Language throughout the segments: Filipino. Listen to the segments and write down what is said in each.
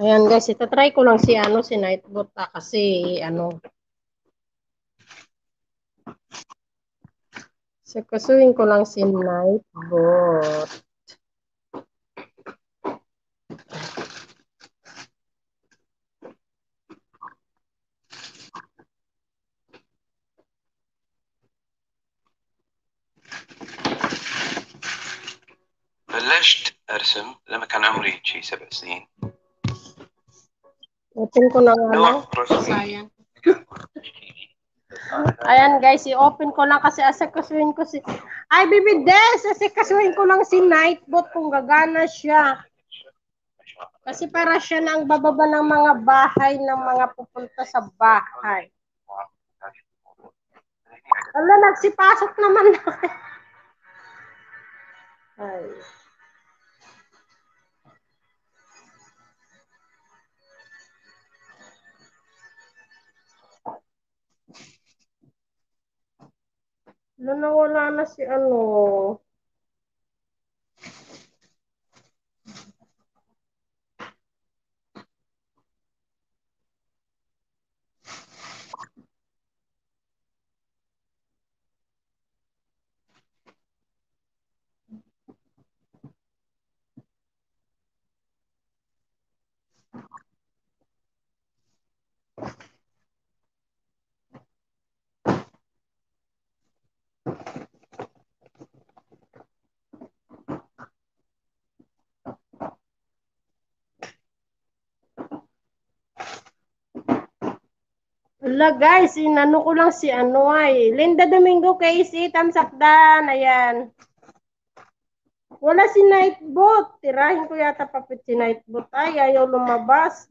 Ayan guys, itatry ko lang si ano si Nightbot ah, kasi ano Sikasuhin ko lang si Nightbot. بلشت ارسم لما كان عمري شي سبع سنين Open ko na nga lang. Sayang. Ayan guys, i-open ko lang kasi asikasuhin ko si... Ay, baby Des! Asikasuhin ko lang si Nightbot kung gagana siya. Kasi para siya na ang bababa ng mga bahay ng mga pupunta sa bahay. Ala, nagsipasok naman na. Ay. Ala, nawala na si ano. Ala guys, inano ko lang si ano ay. Linda Domingo Casey, thumbs up dan. Ayan. Wala si Nightbot. Tirahin ko yata papit si Nightbot. Ay, ayaw lumabas.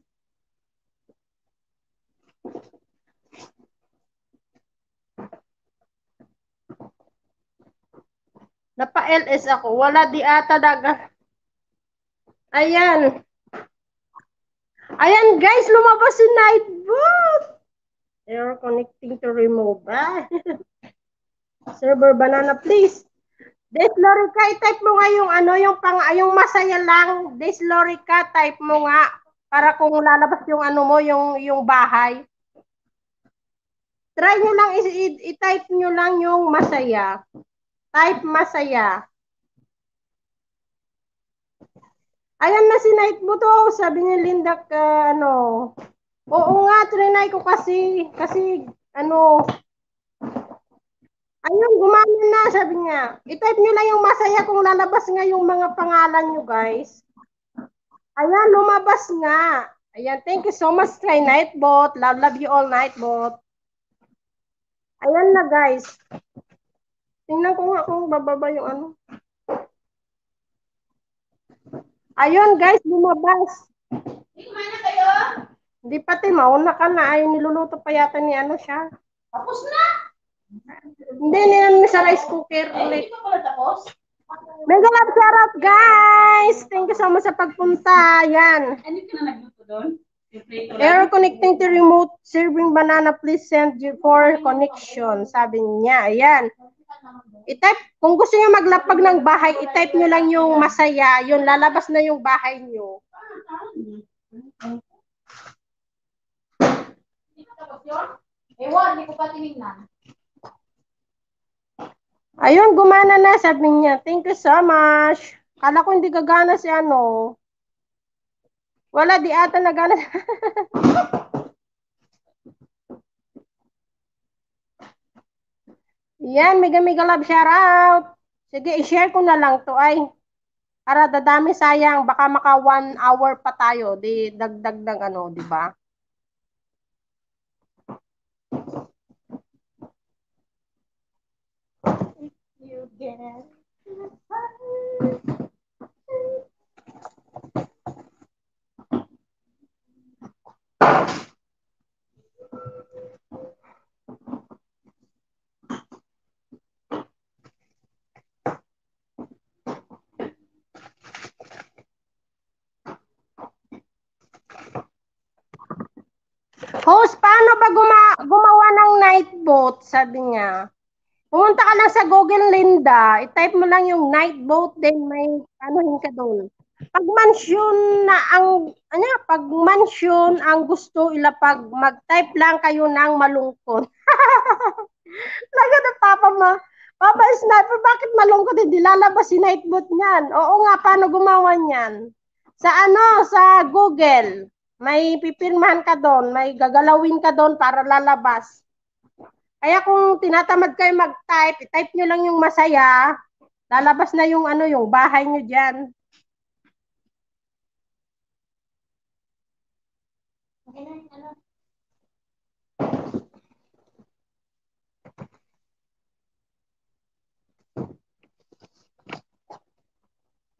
Napa-LS ako. Wala di ata daga. Ayan. Ayan guys, lumabas si Nightbot. Error connecting to remove. Ah. Server banana, please. Deslorica, i-type mo nga yung ano, yung pang, yung masaya lang. Deslorica, type mo nga para kung lalabas yung ano mo, yung yung bahay. Try nyo lang, i-type nyo lang yung masaya. Type masaya. Ayan na si Nightbot oh, sabi ni Linda ka, ano, Oo nga, trinay ko kasi, kasi, ano, ayun, gumana na, sabi niya. I-type nyo lang yung masaya kung lalabas nga yung mga pangalan nyo, guys. Ayan, lumabas nga. Ayan, thank you so much kay Nightbot. Love, love you all, Nightbot. Ayan na, guys. Tingnan ko nga kung bababa yung ano. Ayun, guys, lumabas. Kayo? Hindi pati, mauna ka na. Ay, niluluto pa yata ni ano siya. Tapos na? Hindi, niyan sa rice cooker Ay, ulit. hindi pa pala tapos? Mega love shout out, guys! Thank you so much sa pagpunta. Yan. Ano ka na nagluto doon? Error connecting to remote serving banana. Please send you for connection. Sabi niya. Ayan. I-type, kung gusto niyo maglapag ng bahay, i-type niyo lang yung masaya. Yun, lalabas na yung bahay niyo. Yun? Ewan, hindi ko pa tinignan. Ayun, gumana na, sabi niya. Thank you so much. Kala ko hindi gagana si ano. Wala, di ata nagana. Yan, mega mega love shout out. Sige, i-share ko na lang to ay. Para dadami sayang, baka maka one hour pa tayo. Di dagdag ng ano, di ba? Get Host, paano ba guma- gumawa ng night boat? Sabi niya. Pumunta ka lang sa Google Linda, i-type mo lang yung night boat, then may anuhin ka doon. pag mansion na ang ano pag mansion ang gusto ilapag mag-type lang kayo ng malungkot. Laga na papa ma. Papa Sniper, bakit malungkot hindi lalabas si Nightbot niyan? Oo nga, paano gumawa niyan? Sa ano, sa Google, may pipirmahan ka doon, may gagalawin ka doon para lalabas. Kaya kung tinatamad kayo mag-type, type nyo lang yung masaya, lalabas na yung ano, yung bahay nyo dyan.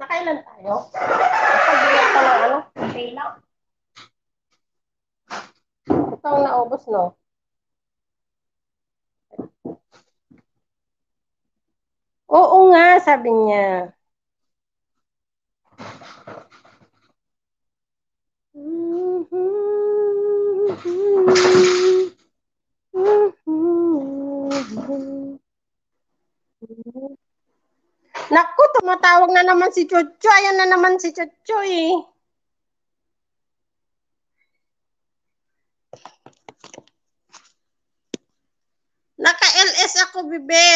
Nakailan tayo? Nakabigyan ko ng ano? Okay na. Ito ang naubos, no? Oo nga, sabi niya. Naku, tumatawag na naman si Chucho. Ayan na naman si Chucho eh. Naka-LS ako, bebe.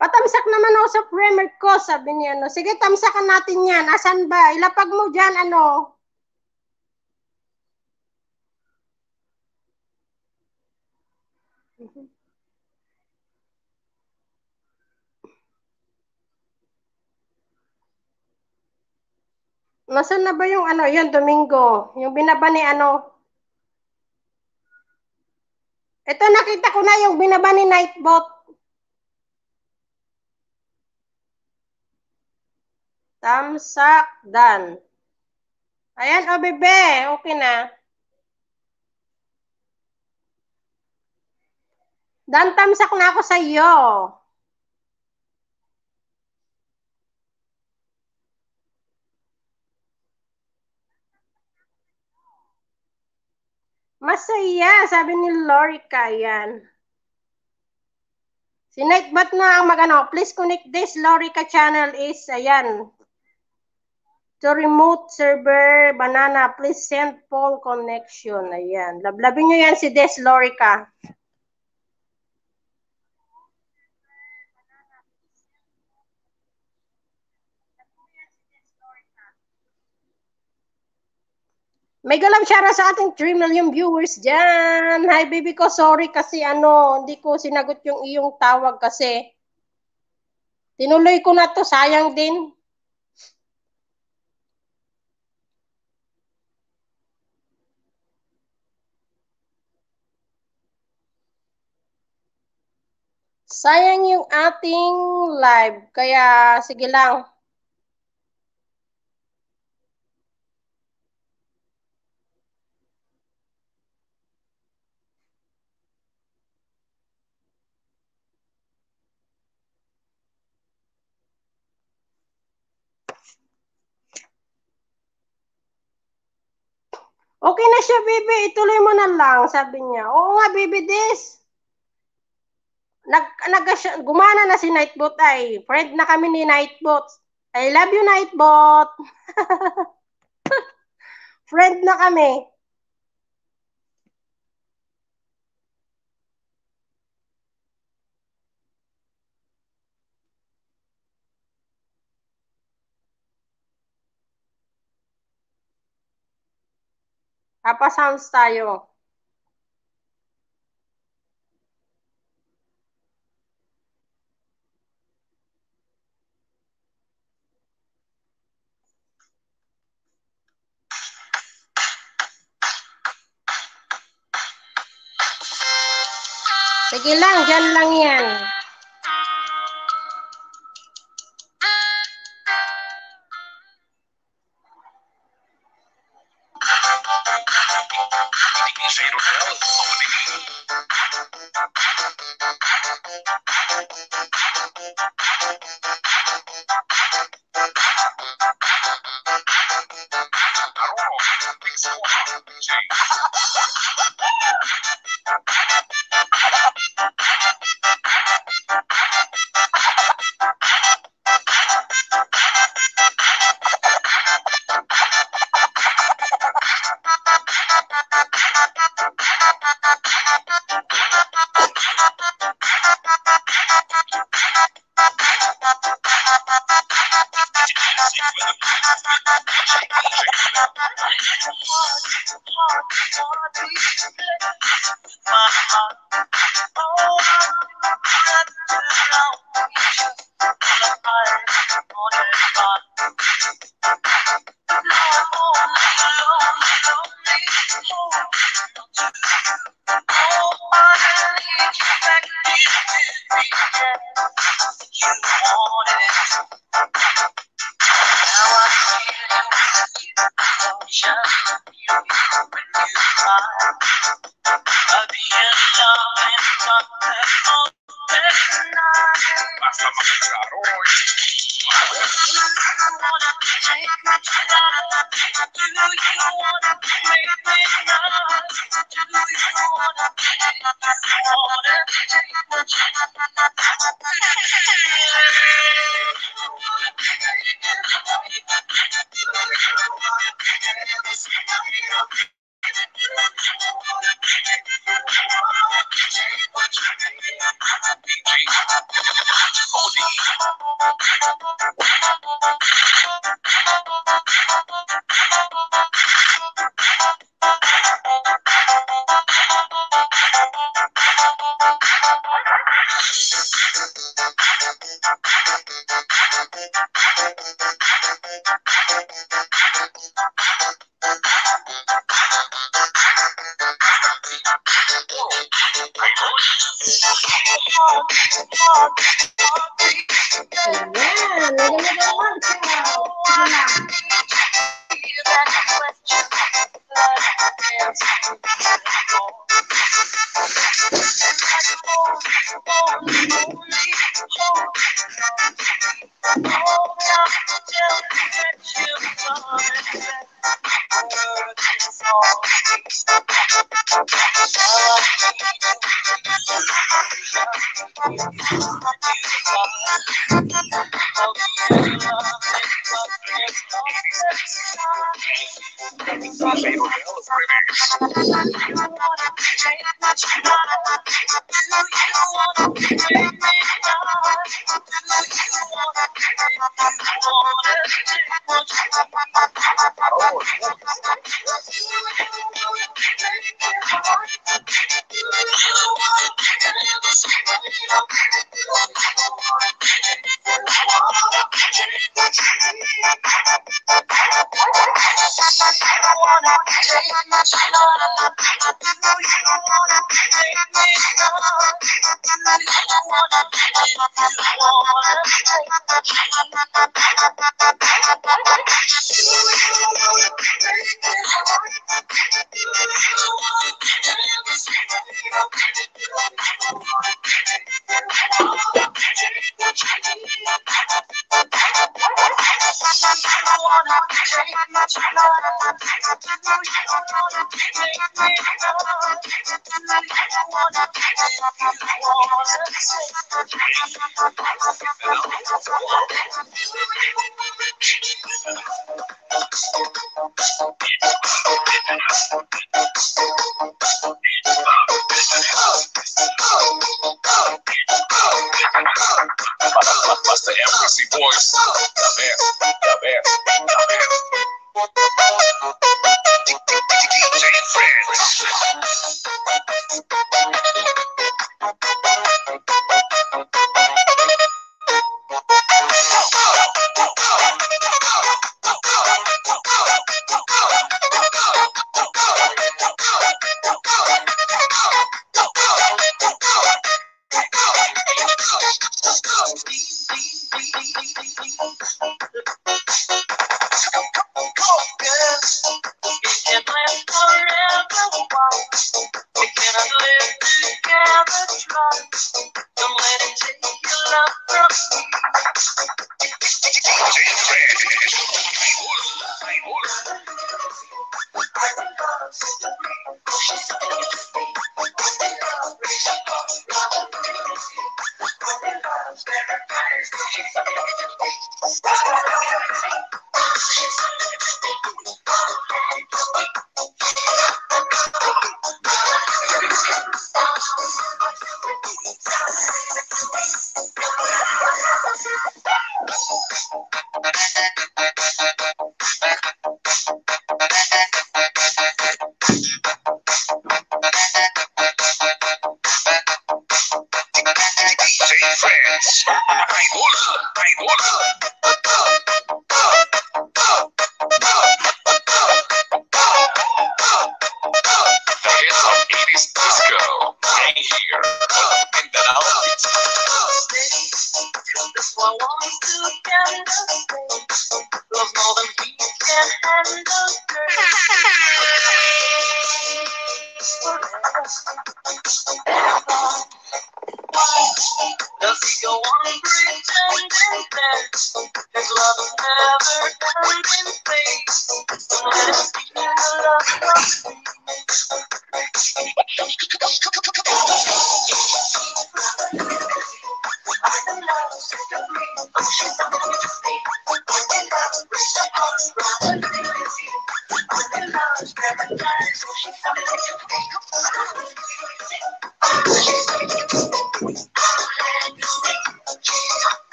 Patamsak naman ako sa primer ko, sabi niya. No. Sige, tamsakan natin yan. Asan ba? Ilapag mo dyan, ano? Nasaan na ba yung ano, yun, Domingo? Yung binaba ni ano? Ito, nakita ko na yung binaba ni Nightbot. Tamsak, done. Ayan, o, bebe. Okay na. Dan, tamsak na ako sa iyo. Masaya, sabi ni Lorica, yan. Si Nightbot na ang magano. Please connect this Lorica channel is, ayan. To remote server, banana, please send phone connection. Ayan. Lablabin nyo yan si Des Lorica. May galang shara sa ating 3 million viewers dyan. Hi baby ko, sorry kasi ano, hindi ko sinagot yung iyong tawag kasi tinuloy ko na to, sayang din. Sayang yung ating live, kaya sige lang. Okay na siya, baby. Ituloy mo na lang, sabi niya. Oo nga, baby, this. Nag, nag, gumana na si Nightbot ay. Friend na kami ni Nightbot. I love you, Nightbot. Friend na kami. Papa sounds tayo. Sige lang, dyan lang yan. I'm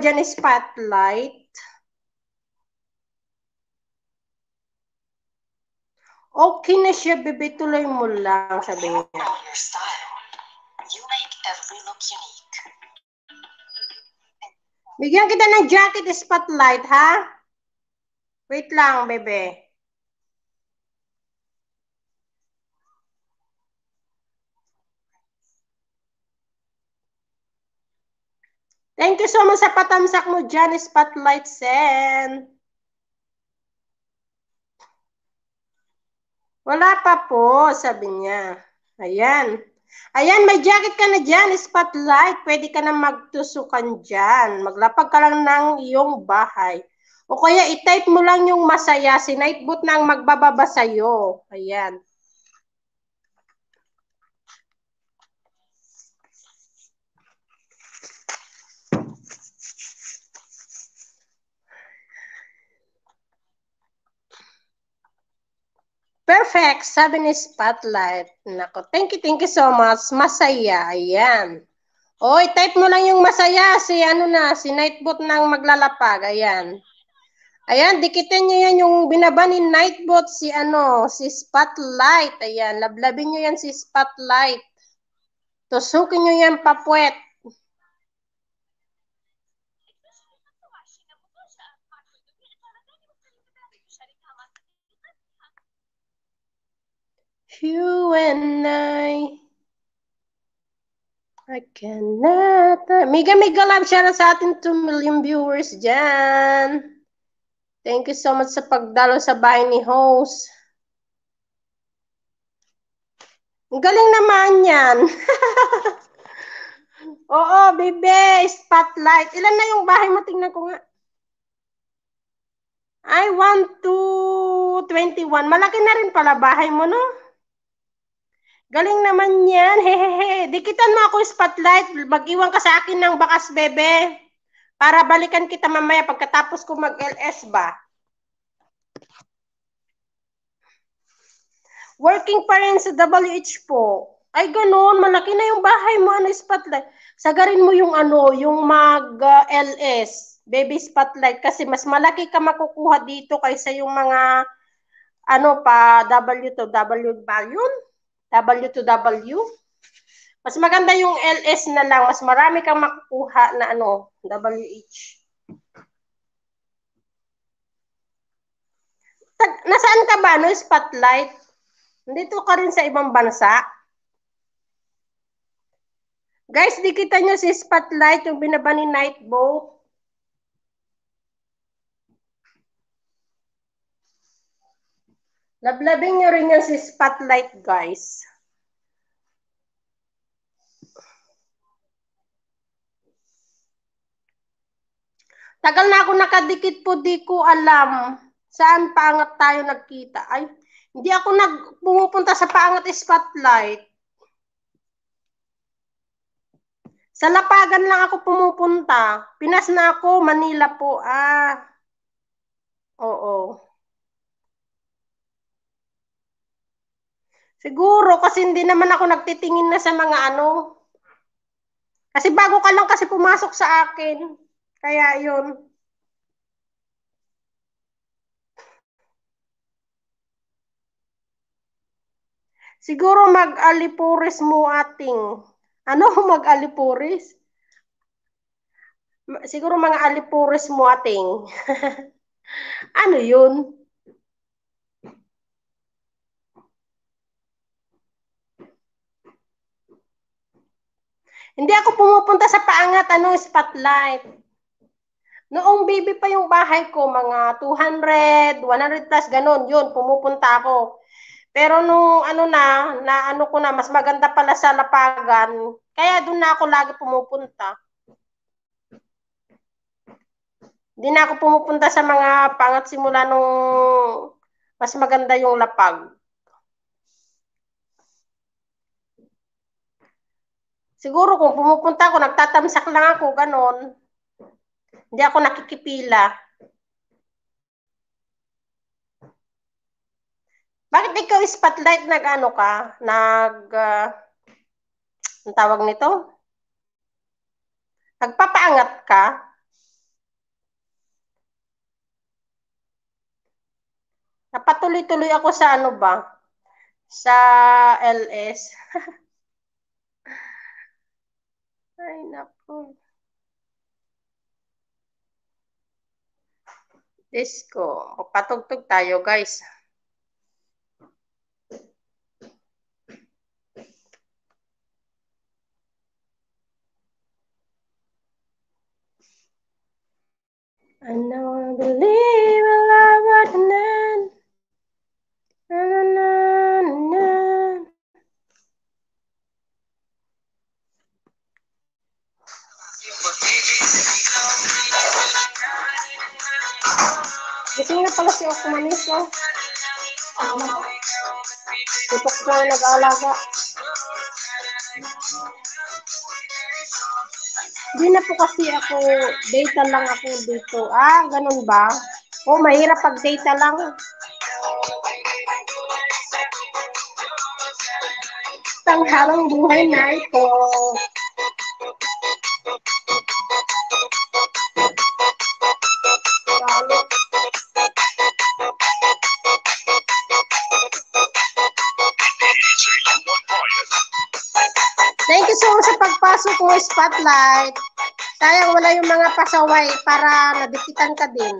dyan, Spotlight? Okay na siya, bebe. Tuloy mo lang, sabi niya. your style. You make every look unique. Bigyan kita ng jacket, Spotlight, ha? Wait lang, bebe. Thank you so much sa patamsak mo dyan, Spotlight Sen. Wala pa po, sabi niya. Ayan. Ayan, may jacket ka na dyan, Spotlight. Pwede ka na magtusukan dyan. Maglapag ka lang ng iyong bahay. O kaya i-type mo lang yung masaya. Si Nightboot na ang magbababa sa'yo. Ayan. Perfect, sabi ni Spotlight. Nako, thank you, thank you so much. Masaya, ayan. Oy, type mo lang yung masaya. Si ano na, si Nightbot nang maglalapag. Ayan. Ayan, dikitin nyo yan yung binaba ni Nightbot, si ano, si Spotlight. Ayan, lablabin nyo yan si Spotlight. Tusukin nyo yan papuwet. You and I I cannot. Miga, miga love siya na sa ating 2 million viewers dyan. Thank you so much sa pagdalo sa bahay ni host. Ang galing naman yan. Oo, bebe, spotlight. Ilan na yung bahay mo? Tingnan ko nga. Ay, 1 to 21. Malaki na rin pala bahay mo, no? Galing naman yan. Hehehe. Dikitan mo ako spotlight. Mag-iwan ka sa akin ng bakas, bebe. Para balikan kita mamaya pagkatapos ko mag-LS ba. Working pa rin sa WH po. Ay, ganun. Malaki na yung bahay mo. Ano, spotlight. Sagarin mo yung ano, yung mag-LS. baby spotlight. Kasi mas malaki ka makukuha dito kaysa yung mga ano pa, W to W ba? W to W. Mas maganda yung LS na lang. Mas marami kang makukuha na ano, WH. Nasaan ka ba, no, spotlight? Nandito ka rin sa ibang bansa? Guys, di kita nyo si Spotlight, yung binaba ni Nightboat. Lablabing nyo rin yan si Spotlight, guys. Tagal na ako nakadikit po, di ko alam. Saan paangat tayo nagkita? Ay, hindi ako nag pumupunta sa paangat spotlight. Sa Lapagan lang ako pumupunta. Pinas na ako, Manila po. Ah. Oo. Siguro kasi hindi naman ako nagtitingin na sa mga ano. Kasi bago ka lang kasi pumasok sa akin. Kaya yun. Siguro mag-alipuris mo ating. Ano mag-alipuris? Ma- Siguro mga alipuris mo ating. ano yun? Hindi ako pumupunta sa paangat, ano, spotlight. Noong baby pa yung bahay ko, mga 200, 100 plus, ganun, yun, pumupunta ako. Pero nung ano na, na ano ko na, mas maganda pala sa Lapagan, kaya doon na ako lagi pumupunta. Hindi na ako pumupunta sa mga pangat simula nung mas maganda yung Lapag. Siguro kung pumupunta ako, nagtatamsak lang ako, ganon. Hindi ako nakikipila. Bakit ikaw spotlight nag ano ka? Nag uh, ang tawag nito? Nagpapaangat ka? Napatuloy-tuloy ako sa ano ba? Sa LS. Naku. Disco. Patugtog tayo, guys. I know I believe in love Gising na pala si Okumanis, oh. Tupok na nag-aalaga. Hindi na po kasi ako, data lang ako dito. Ah, ganun ba? Oh, mahirap pag data lang. Tanghalang buhay na ito. Sa pagpasok mo, Spotlight. Sayang wala yung mga pasaway para nadikitan ka din.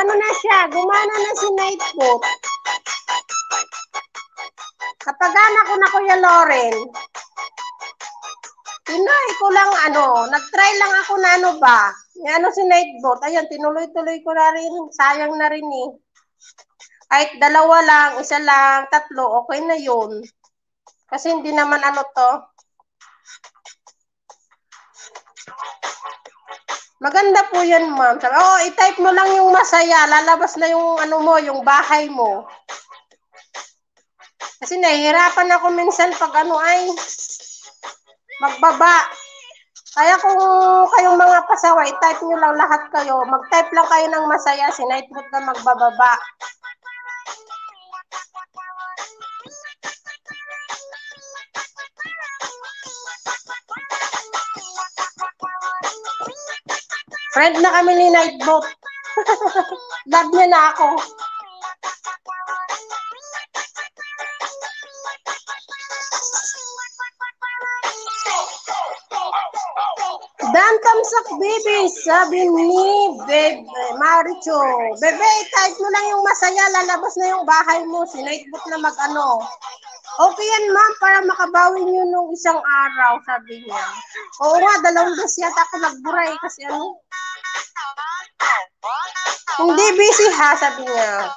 Nag-ano na siya, gumana na si Nightbot. Kapag-anak ko na Kuya Loren, Tinay ko lang ano, nag-try lang ako na ano ba, yung ano si Nightbot, ayun, tinuloy-tuloy ko na rin, sayang na rin eh. Kahit dalawa lang, isa lang, tatlo, okay na yun. Kasi hindi naman ano to. Maganda po yan, ma'am. Sabi, oh, i-type mo lang yung masaya. Lalabas na yung ano mo, yung bahay mo. Kasi nahihirapan ako minsan pag ano ay magbaba. Kaya kung kayong mga pasaway, type nyo lang lahat kayo. Mag-type lang kayo ng masaya, si Nightbot na magbababa. Friend na kami ni Nightbot. Love niya na ako. Dan Kamsak Baby, sabi ni Bebe Maricho. Bebe, type mo lang yung masaya, lalabas na yung bahay mo. Si Nightbot na mag-ano. Okay yan ma'am, para makabawi nyo nung isang araw, sabi niya. Oo nga, dalawang beses yata ako nagburay kasi ano. Hindi busy ha, sabi niya.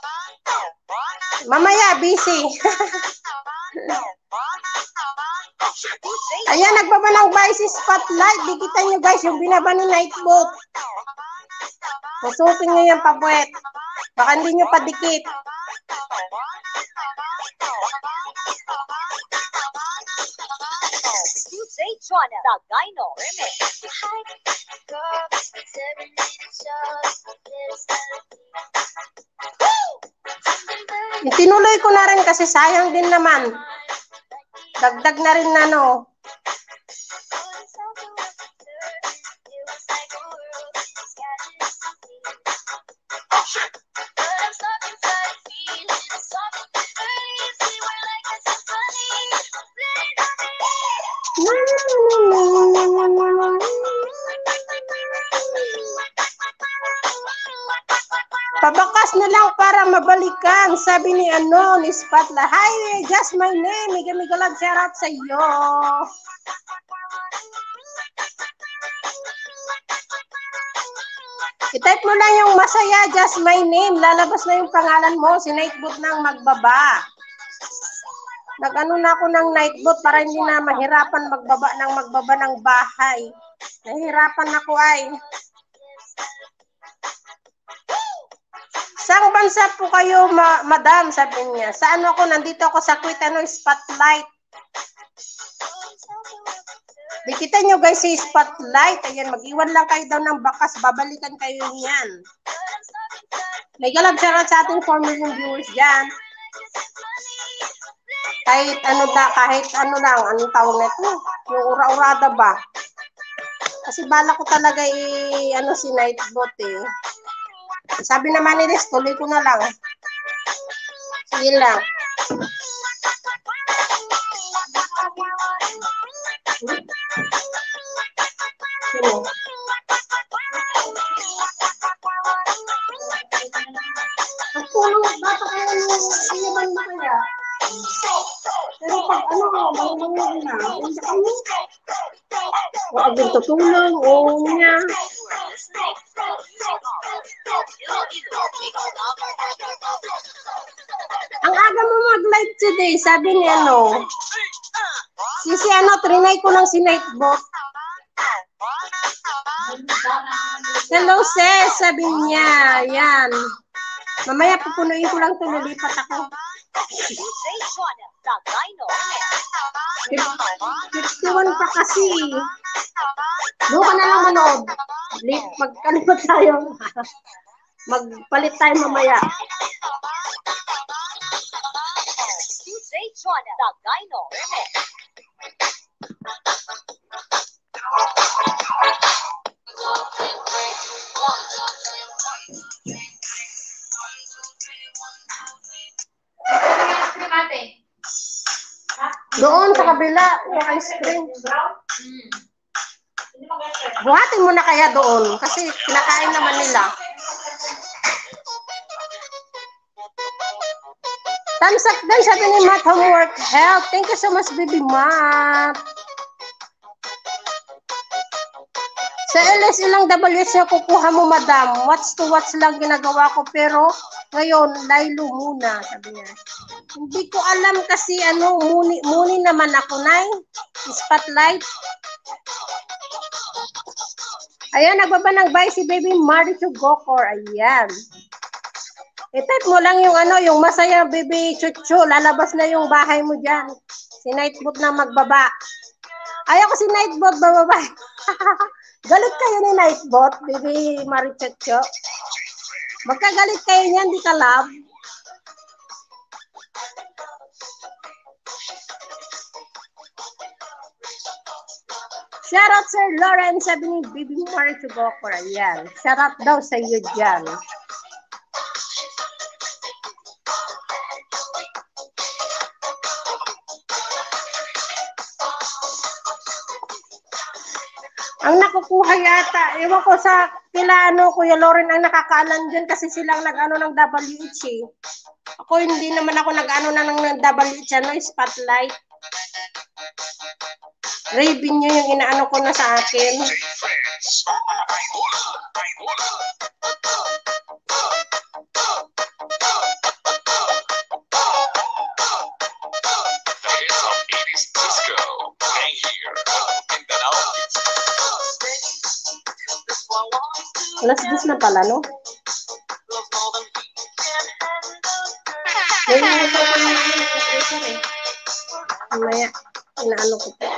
Mamaya, busy. Ayan, nagbaba ng Vice Spotlight. Dikitan nyo guys, yung binaba ni Nightbot. Kusupin nyo yung pabuet. Baka hindi nyo padikit. Juana Tagaino Remix. Itinuloy ko na rin kasi sayang din naman. Dagdag na rin na no. Para mabalikan, sabi ni ano, ni Spatla. Hi, just my name. Miga miga lang shout out sa iyo. I-type mo lang yung masaya, just my name. Lalabas na yung pangalan mo. Si Nightbot nang magbaba. Nag-ano na ako ng Nightbot para hindi na mahirapan magbaba ng magbaba ng bahay. Nahirapan ako ay. Saan bansa po kayo, ma- madam? Sabi niya. Sa ano ako? Nandito ako sa Quitano Spotlight. Dikita nyo guys si Spotlight. Ayan, mag-iwan lang kayo daw ng bakas. Babalikan kayo niyan. May galab sa ating 4 million viewers dyan. Kahit ano da, kahit ano lang, anong tawag nito? Yung ura-urada ba? Kasi bala ko talaga i ano si Nightbot eh. Sabi naman ni Riz, tuloy ko na lang. Sige lang. Sino? Ang tulong, bata kaya nung sinaban mo kaya? Pero pag ano, malumang na, hindi kami. Huwag din tutulong, oo niya. Ang aga mo mag-live today, sabi ni ano. Si si ano, trinay ko lang si Nightbot. Hello, sis, sabi niya. Yan. Mamaya pupunuin ko lang ito, lilipat ako. Juana Tagaino Remix. 51 pa kasi. Doon ka na lang manood. Late, magkalipat tayo. Magpalit tayo mamaya. DJ. Doon sa kabila, yung ice cream. Maganda. Buhatin mo na kaya doon kasi kinakain naman nila. Thumbs up din sabi ni Matt Homework Help. Thank you so much, baby Matt. Sa LS ilang WS na kukuha mo, madam. Watch to watch lang ginagawa ko. Pero ngayon, laylo muna, sabi niya. Hindi ko alam kasi ano, muni, muni naman ako, Nay. Spotlight. Ayan, nagbaba ng bye si baby Marichu Gokor. Ayan. I-type mo lang yung ano, yung masaya baby Chuchu. Lalabas na yung bahay mo dyan. Si Nightbot na magbaba. Ayaw ko si Nightbot bababa. Galit kayo ni Nightbot, baby Marichucho. Magkagalit kayo niyan, di ka love. Shoutout Sir Lawrence, sabi ni Baby Marichu Gokor. Ayan. Shoutout daw sa iyo dyan. Ang nakukuha yata, ewan ko sa kila ano, Kuya Lauren ang nakakaalam dyan kasi silang nag-ano ng WH eh. Ako hindi naman ako nag-ano na ng WH, ano, spotlight. Raven nyo yung inaano ko na sa akin. Pa naman yung computer eh. Mamaya, inaano ko pa.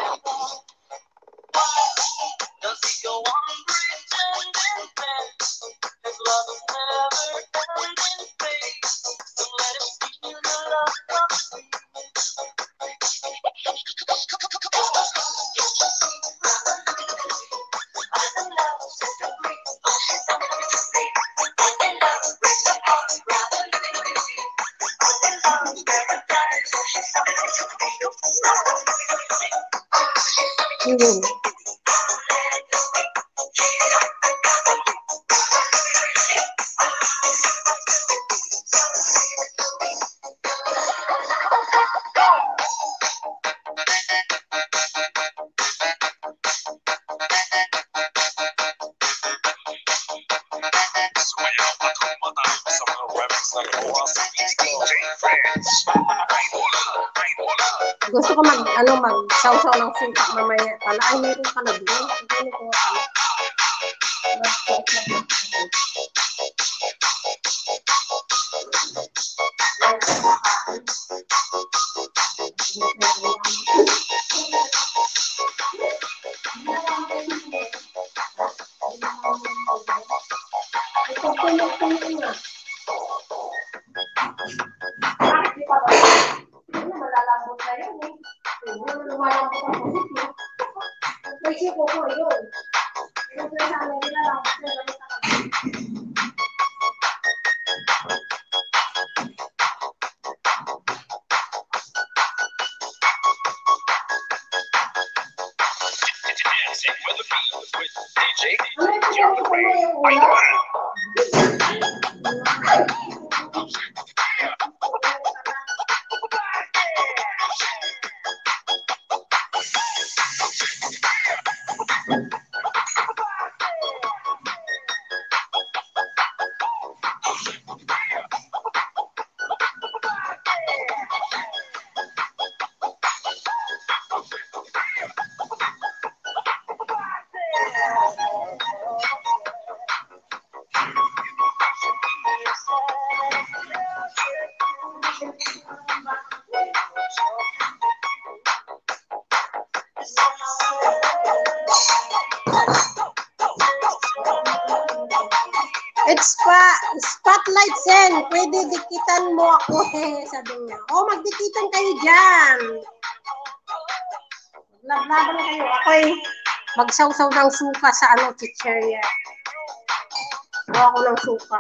Pala, ay, spotlight sen. Pwede dikitan mo ako eh, sabi niya. Oh, magdikitan kayo dyan. Maglaban kayo. Ako'y magsawsaw ng suka sa ano, chicheria. Gawa ko ng suka.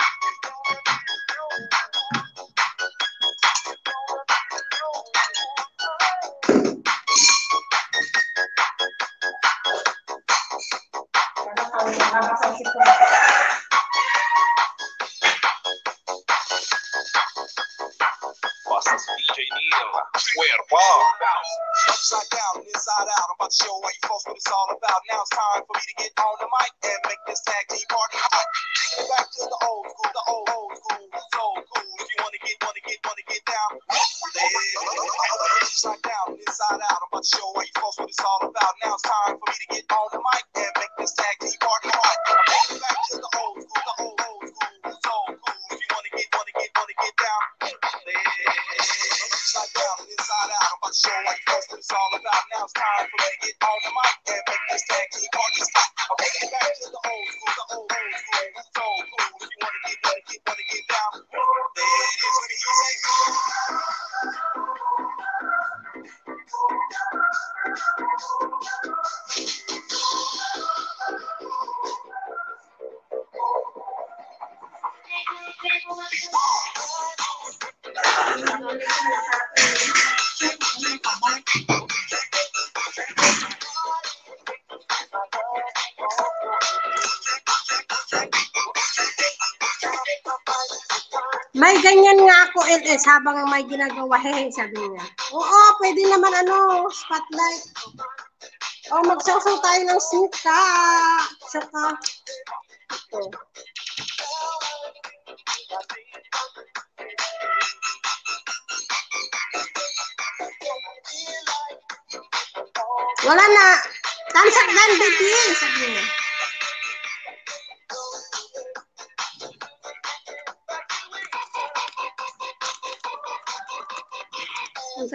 Neil. Swear bounce. Upside down inside out. I'm about to show why you folks what it's all about. Now it's time for me to get on the mic may ginagawa, hehe, sabi niya. Oo, pwede naman ano, spotlight. O, magsasaw tayo ng suka. Saka, ito. Wala na. Tansak dan, baby, sabi niya.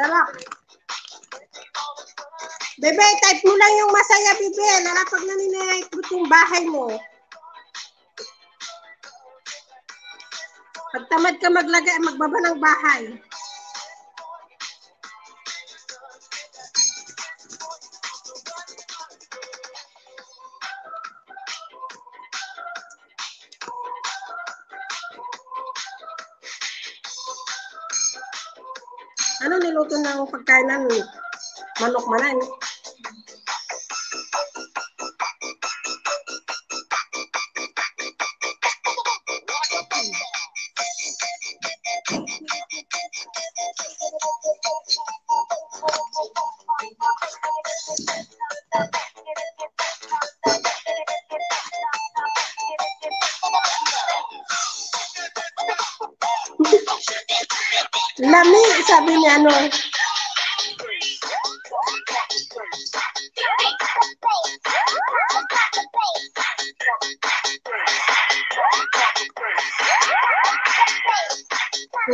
Sarap. Bebe, type mo lang yung masaya, bebe. Lala pag naninayip mo yung bahay mo. Pag tamad ka maglagay, magbaba ng bahay. Ng pagkain ng manok manan? Lami,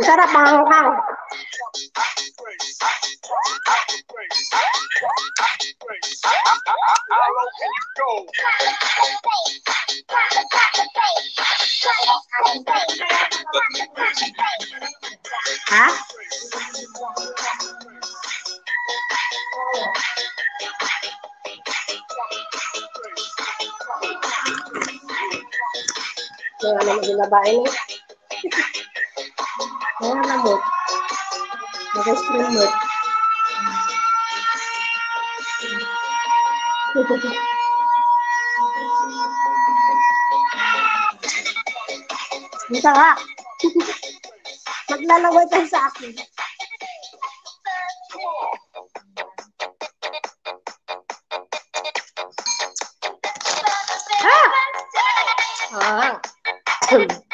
sarap mga hanghang. Ha? Kaya naman binabae niya. Mo. Ang sarap. Maglalaway tayo sa akin. Ah.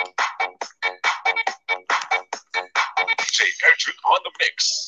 topics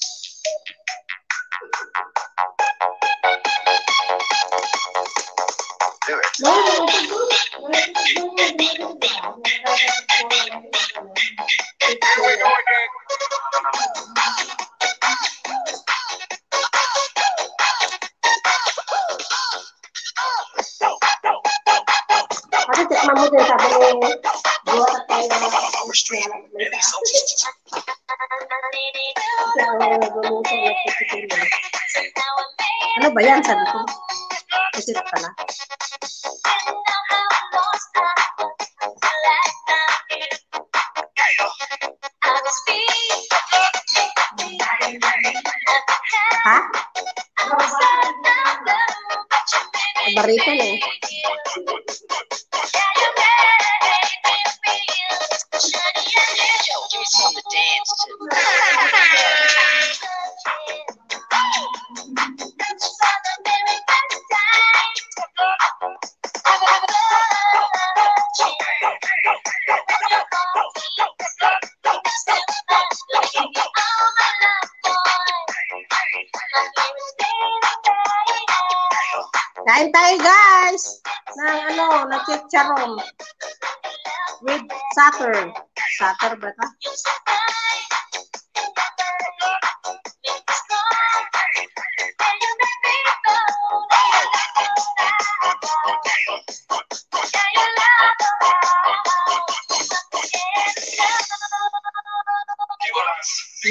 Ano ba yan? Na chicharon with satter. Satter ba ta?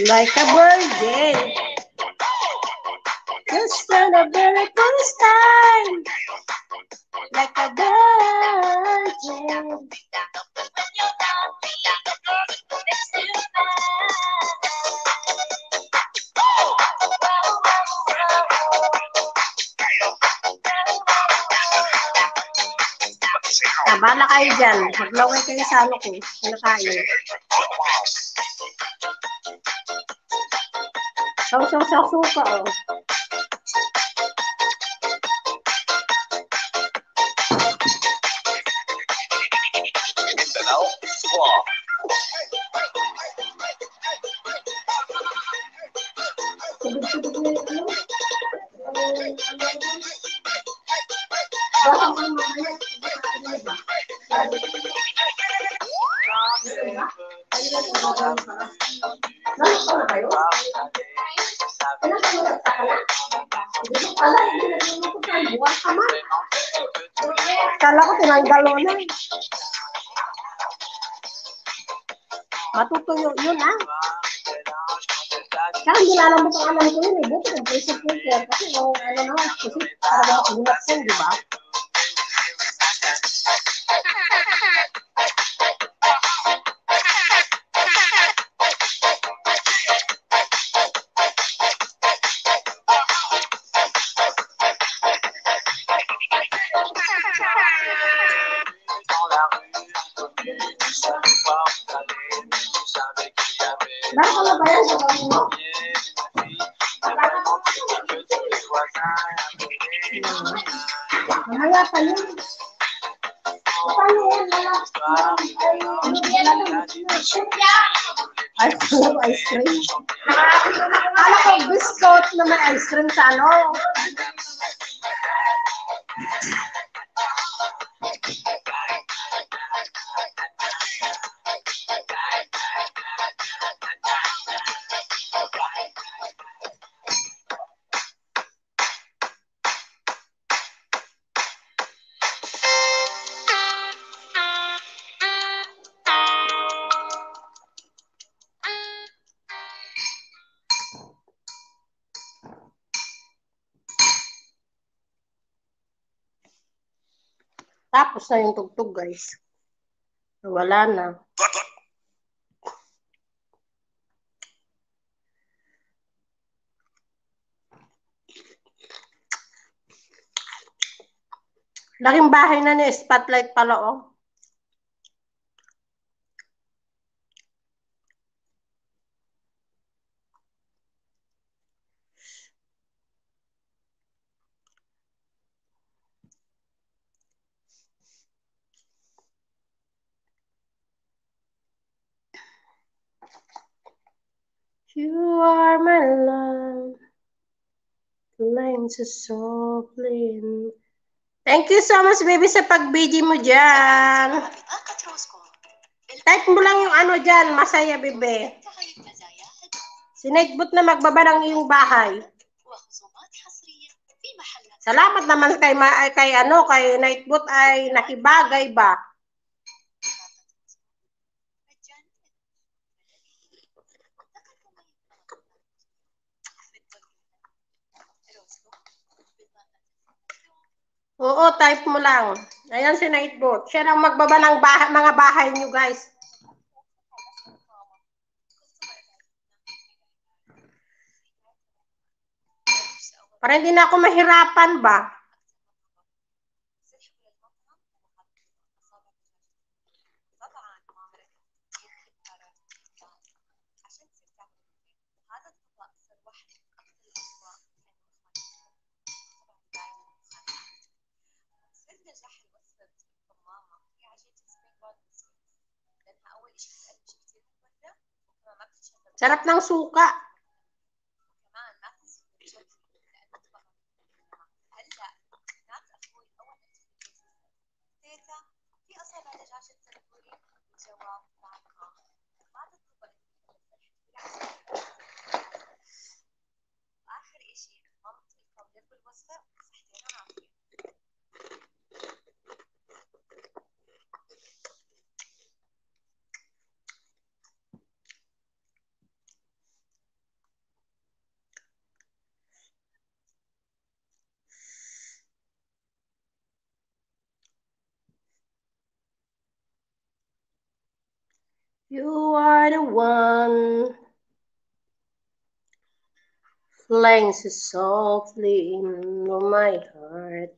Like a virgin. Bahala kayo dyan. Maglaway kayo sa ano ko. Ano kayo? Saw, saw, saw, suka, oh. Kasi yung ano naman, kasi para makunat ko, di Puro ice cream. Alam ko, biscuit na may ice cream sa ano. Tapos na yung tugtog, guys. Wala na. Laking bahay na ni Spotlight pala, oh. You are my love. Flying so softly. Thank you so much, baby, sa pag-BG mo dyan. Type mo lang yung ano dyan, masaya, bebe. Sinagbot na magbaba ng iyong bahay. Salamat naman kay, kay ano, kay Nightbot ay nakibagay ba? Oo, type mo lang. Ayan si Nightbot. Siya ang magbaba ng bahay, mga bahay niyo, guys. Para hindi na ako mahirapan ba? Sarap ng suka. You are the one so softly into my heart.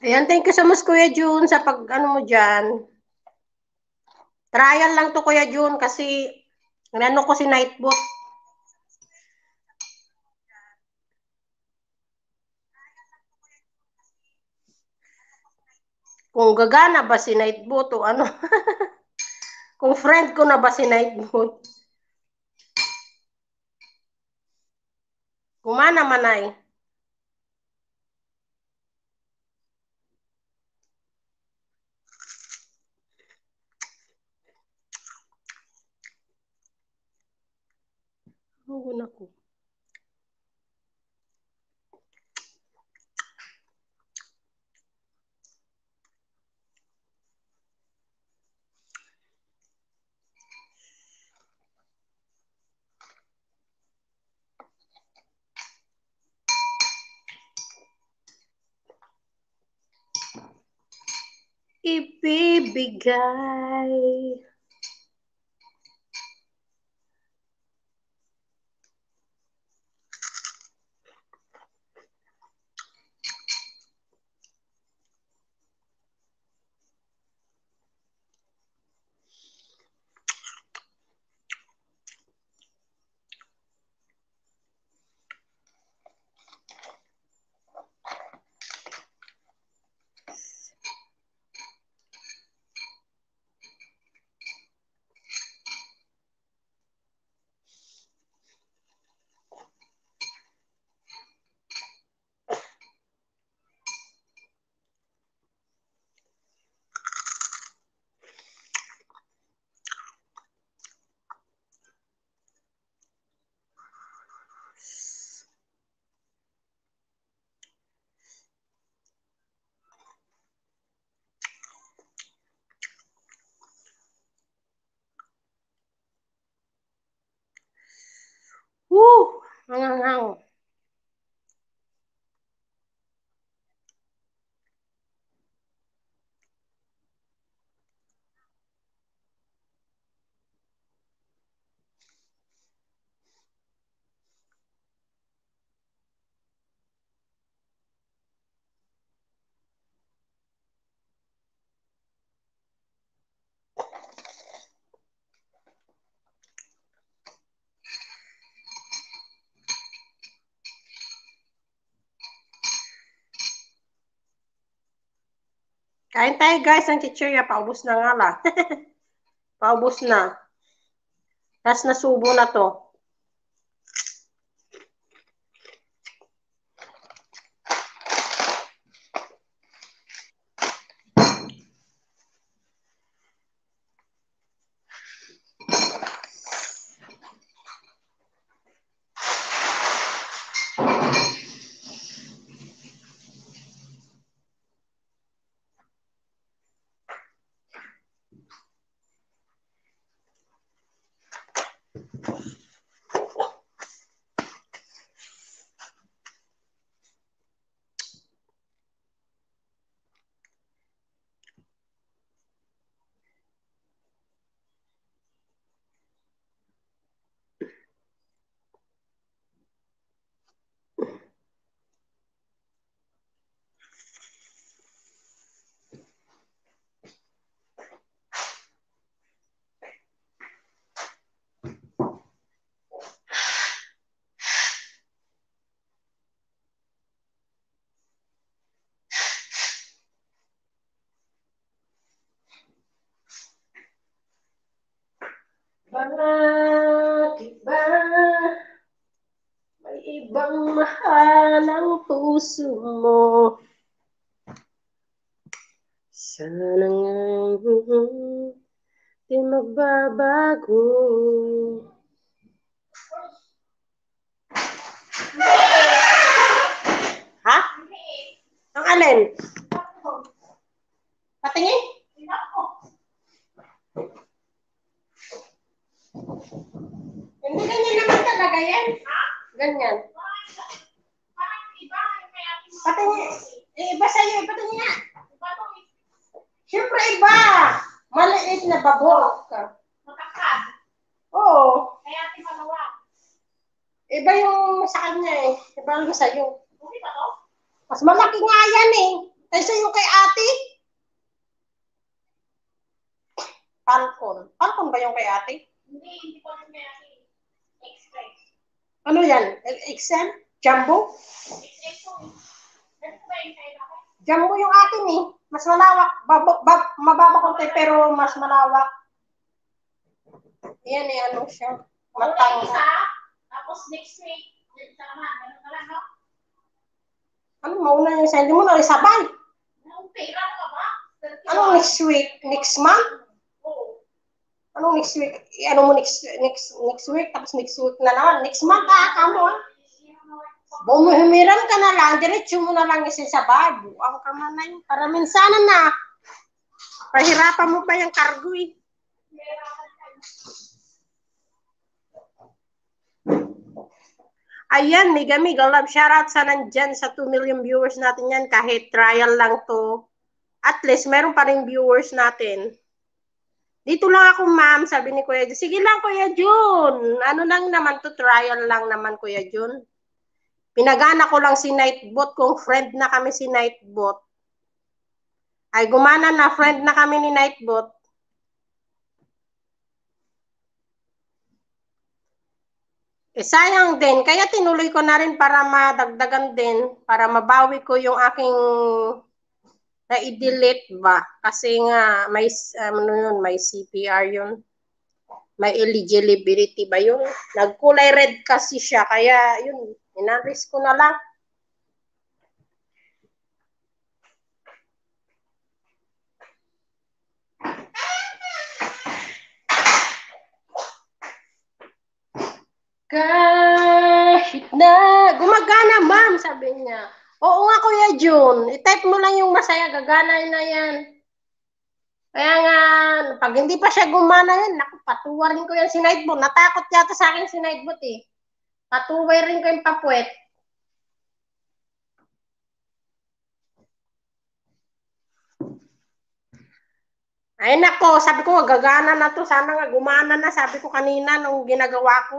Ayan, thank you so much, Kuya Jun, sa pag, ano mo dyan. Trial lang to, Kuya Jun, kasi, ano ko si Nightbot. Kung gagana ba si Nightbot o ano. Kung friend ko na ba si Nightbot. Kumana manay. Oo big guy. meow, meow. Kain tayo guys ng chichirya. Paubos na nga la. Paubos na. Tapos nasubo na to. Bakit ba may ibang mahal ang puso mo? Sana nga di magbabago. Ha? Ang alin? Patingin? Hindi ganyan naman talaga yan. Ganyan. Parang iba, Patingin. Eh, iba sa'yo. Patingin nga. To, Siyempre iba. Maliit na babok. matakas. Oo. Kaya ating malawa. Iba yung sa kanya eh. Iba yung sa'yo. Hindi ba to? Mas malaki nga yan eh. Kaysa yung kay ate. Falcon. Falcon ba yung kay ate? Hindi, hindi ko rin ating express. Ano yan? XL? Jumbo? Jumbo yung akin eh. Mas malawak. Bab bab mababa konti pero mas malawak. Yan eh, ano siya. Matang. Isa, tapos next week, yung isa naman, ganun na lang, no? Ano, mauna yung. Hindi mo na isabay. Anong pera ka ba? Ano next week? Next month? Anong next week? Ano mo next next next week? Tapos next week na naman. Next month ah, kamo ah. Bumuhumiran ka na lang, diretso mo na lang isa sa babo. Ang kamanay. Para minsanan na. Pahirapan mo pa yung cargo eh. Ayan, Mega Mega Love. Shoutout sa nandyan sa 2 million viewers natin yan. Kahit trial lang to. At least, meron pa rin viewers natin. Dito lang ako, ma'am, sabi ni Kuya Jun. Sige lang, Kuya Jun. Ano lang naman to, trial lang naman, Kuya Jun. Pinagana ko lang si Nightbot kung friend na kami si Nightbot. Ay, gumana na, friend na kami ni Nightbot. Eh, sayang din. Kaya tinuloy ko na rin para madagdagan din, para mabawi ko yung aking na-delete ba? Kasi nga, may, ano yun, may CPR yun. May eligibility ba yun? Nagkulay red kasi siya, kaya yun, inaris ko na lang. Kahit na, gumagana ma'am, sabi niya. Oo nga Kuya Jun, i-type mo lang yung masaya, gagana na yan. Kaya nga, pag hindi pa siya gumana yan, naku, patuwarin ko yan si Nightbot. Natakot yata sa akin si Nightbot eh. Patuway rin ko yung papuwet. Ay nako, sabi ko, gagana na to. Sana nga gumana na, sabi ko kanina nung ginagawa ko.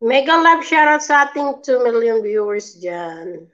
Mega love shoutout sa ating 2 million viewers dyan.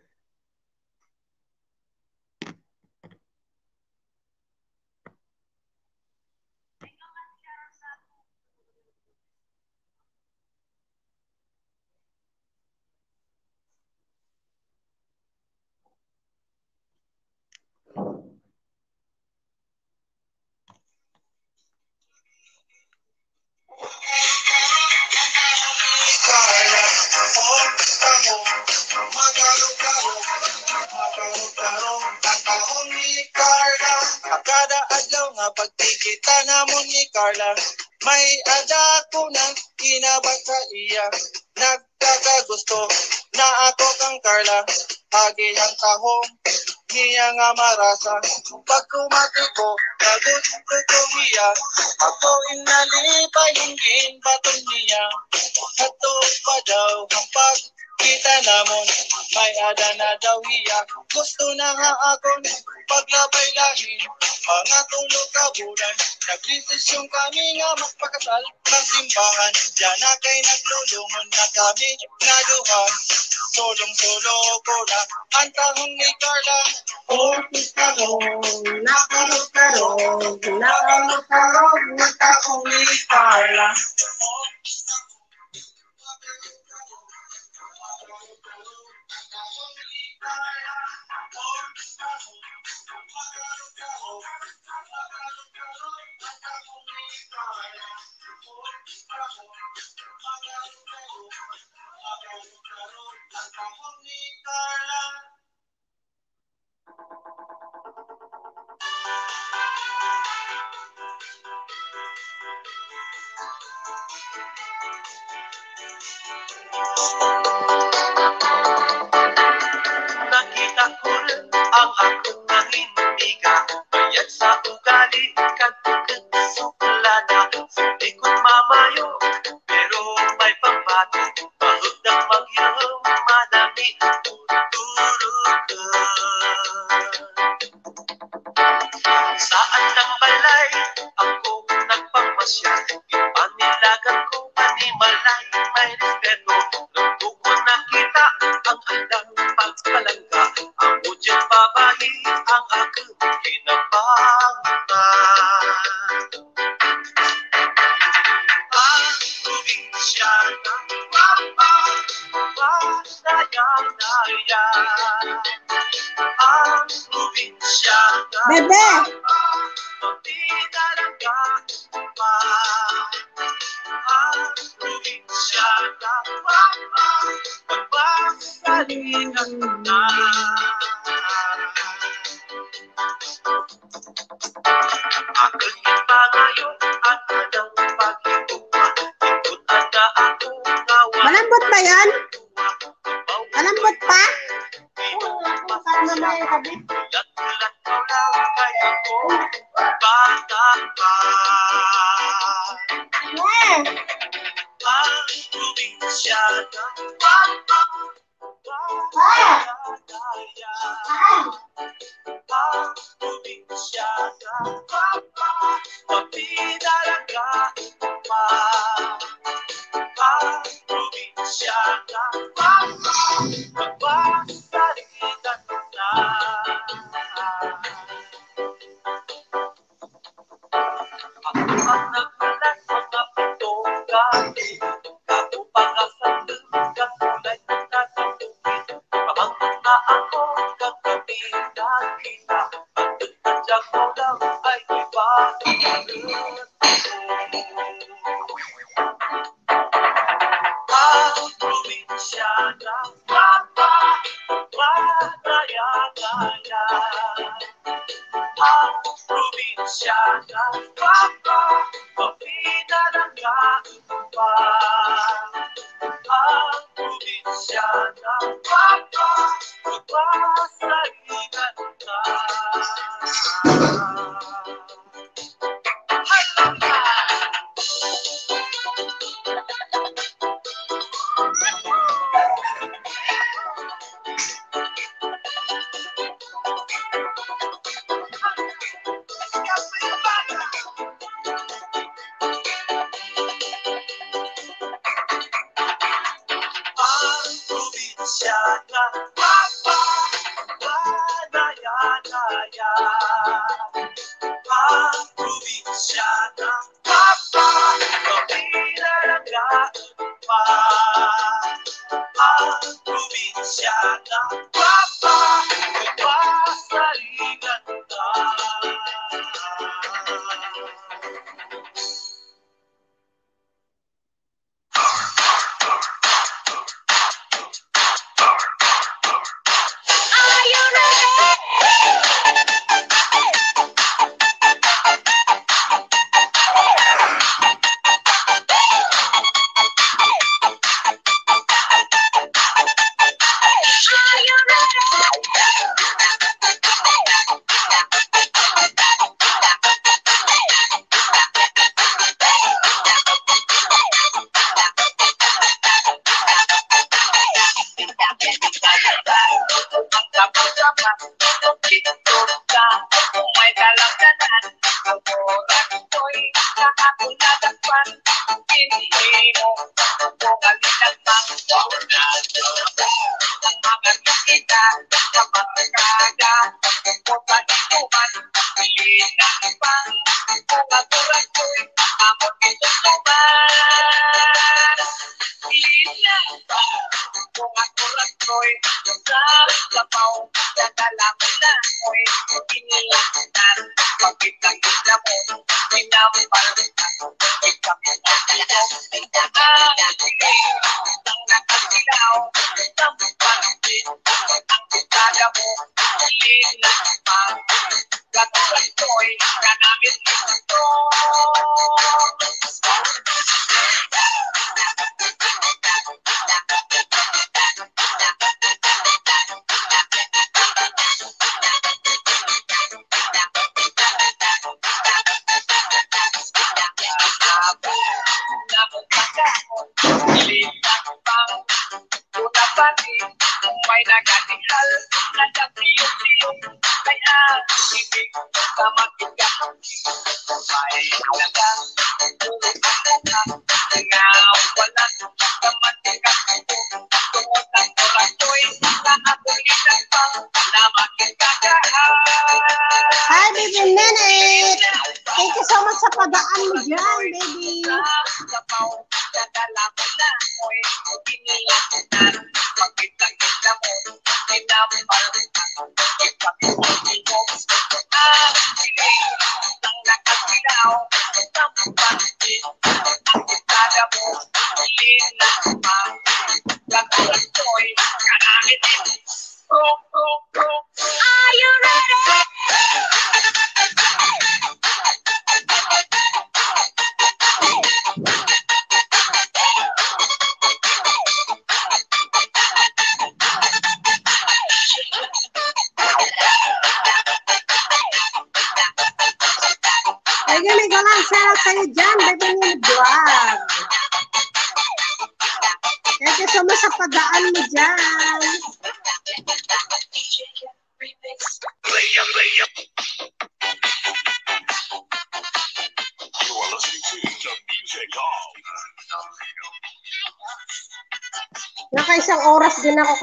Pagtikita namon ni Carla. May ada ko na kinabat sa iya. Nagkakagusto na ako kang Carla. Agi ang tahong niya nga marasa. Pag kumati ko, nagusto ko niya Ako inalipay hingin baton niya. Hato pa daw ang pagkita namon May ada na daw hiya Gusto na nga akon paglabay lahin. Mga tulog ka bulan Nagdesisyon kami nga magpakasal ng simbahan. Diyan na kay naglulungon na kami naduhan Solong-solo ko na ang tahong ni Carla. Ortis karong, nakarog karong, nakarog karong, nakarog ni Carla. Nakita ko rin ang akong nangindiga Bayad sa ugali, kagkagsuklada Sa likod mamayo, pero may pambato Bahog ng magyam, madami turugan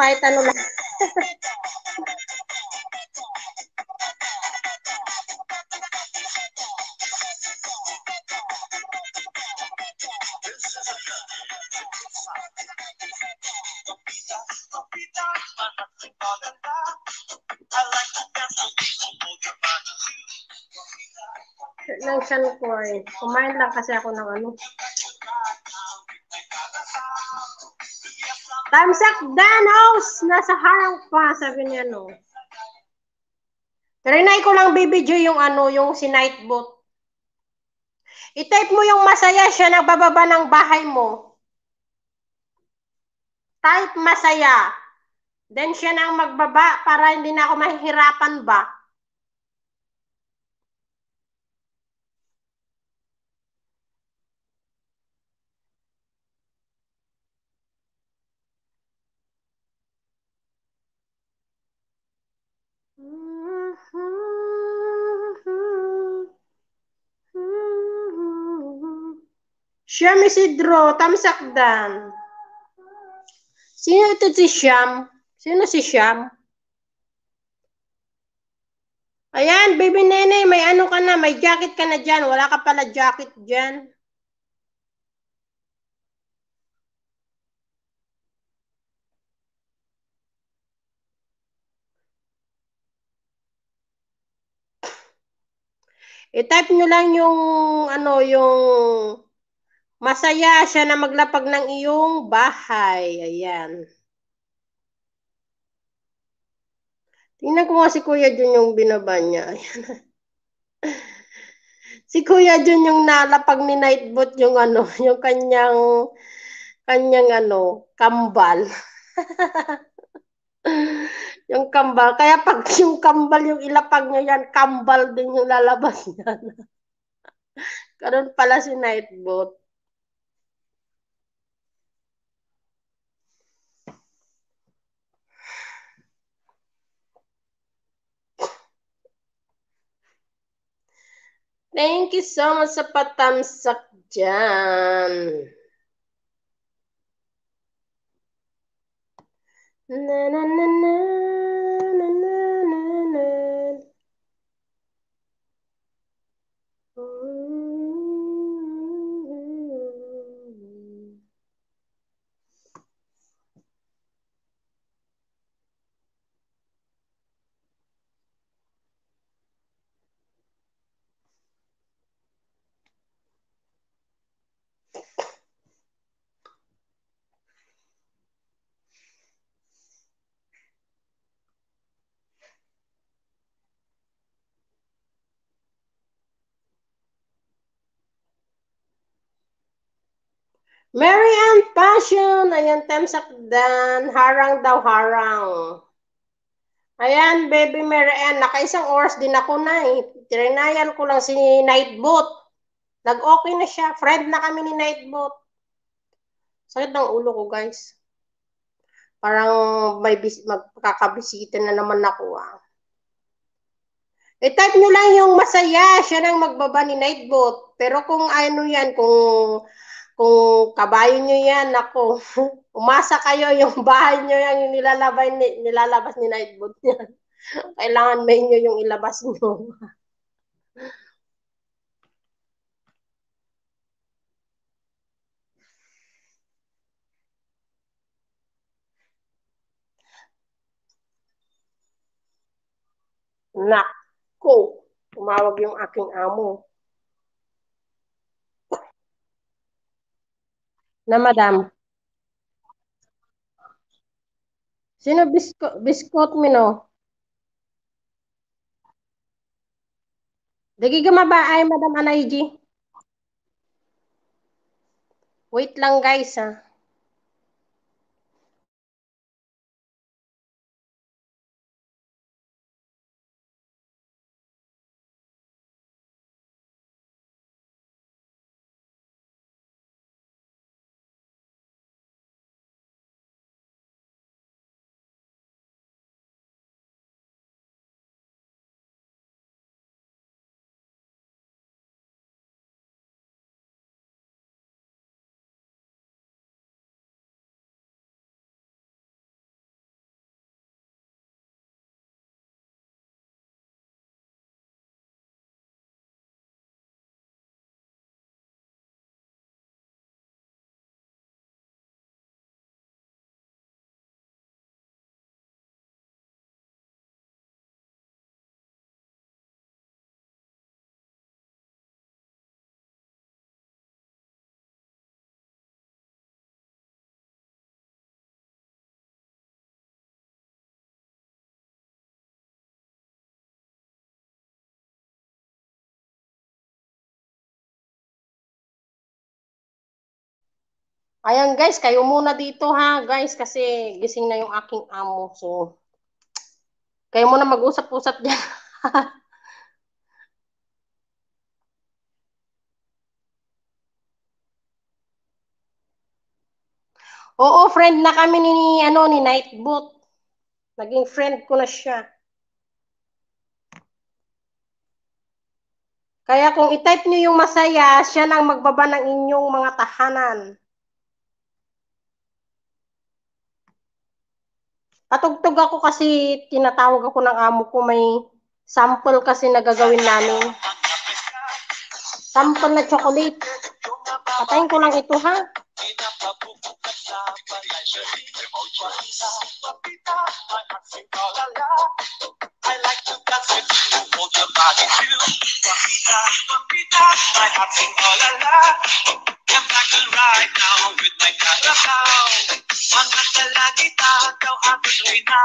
kahit ano lang. ng Sean Corn. Kumain lang kasi ako ng ano. Tamsak Danos! Nasa harang pa, sabi niya no. Trinay ko lang baby Joy yung ano, yung si Nightbot. I-type mo yung masaya siya nagbababa ng bahay mo. Type masaya. Then siya nang magbaba para hindi na ako mahihirapan ba. Siyam Isidro, Tamsakdan. Sino ito si Siyam? Sino si Siyam? Ayan, baby nene, may ano ka na, may jacket ka na dyan. Wala ka pala jacket dyan. I-type nyo lang yung ano, yung masaya siya na maglapag ng iyong bahay. Ayan. Tingnan ko nga si Kuya Jun yung binaba niya. Ayan. si Kuya Jun yung nalapag ni Nightbot yung ano, yung kanyang kanyang ano, kambal. yung kambal. Kaya pag yung kambal yung ilapag niya yan, kambal din yung lalabas niya. Karon pala si Nightbot. Thank you so much sa patamsak dyan. Na na na na. Mary Ann Passion. Ayan, Temsakdan. Harang daw, harang. Ayan, baby Mary Ann. Nakaisang oras din ako na eh. Trinayan ko lang si Nightbot. Nag-okay na siya. Friend na kami ni Nightbot. Sakit ng ulo ko, guys. Parang may bis- magkakabisita na naman ako ah. I-type nyo lang yung masaya, siya nang magbaba ni Nightbot. Pero kung ano yan, kung kung kabayo nyo yan, ako, umasa kayo yung bahay nyo yung nilalabay, ni, nilalabas ni Nightbot yan. Kailangan may nyo yung ilabas nyo. Nako, tumawag yung aking amo. Na madam. Sino bisko, biskot mi no? Dagi ka ba ay madam Anayji? Wait lang guys ha. Ayan guys, kayo muna dito ha guys kasi gising na yung aking amo. So, kayo muna mag-usap-usap dyan. Oo, friend na kami ni, ano, ni Nightbot. Naging friend ko na siya. Kaya kung i-type niyo yung masaya, siya nang magbaba ng inyong mga tahanan. Patugtog ako kasi tinatawag ako ng amo ko may sample kasi na gagawin namin. Sample na chocolate. Patayin ko lang ito ha. I like to dance with you, hold your body too. Papita, papita, my heart's sing oh la back and ride now with my carabao. Mga talagita daw aking reyna.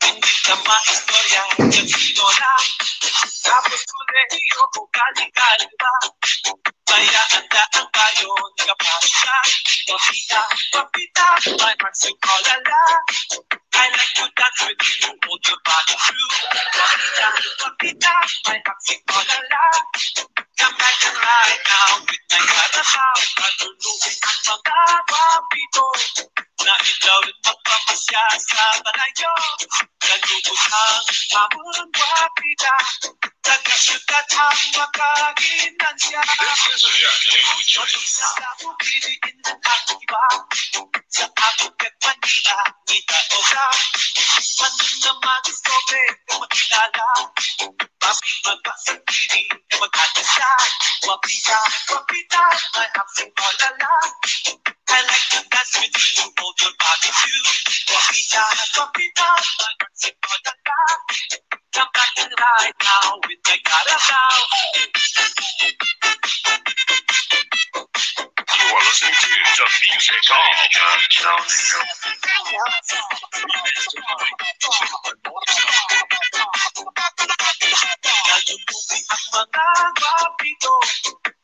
Hindi ka maistorya, yan sino na. Tapos ko galing-galing ba. Kaya anda ang bayo, nagapasa. Papita, papita, my heart's sing oh la la. I like to dance with you, hold your body true. Papita, papita, my heart sing oh la la. Come back and ride now with my carabao. Panunuin ang mga papito na ikaw rin magpamasya sa balayo. Nalubos ang hamon Wapita, wapita, I have been all along. Taga-syutat ang makaginansya. This is a journey we choose. Sa bubiriin ang iba. Sa abot at Manila, kita o ka. Ano naman gusto ko makilala? Bakit magpasagiri na magkakasya? Wapita, wapita, my heart sing oh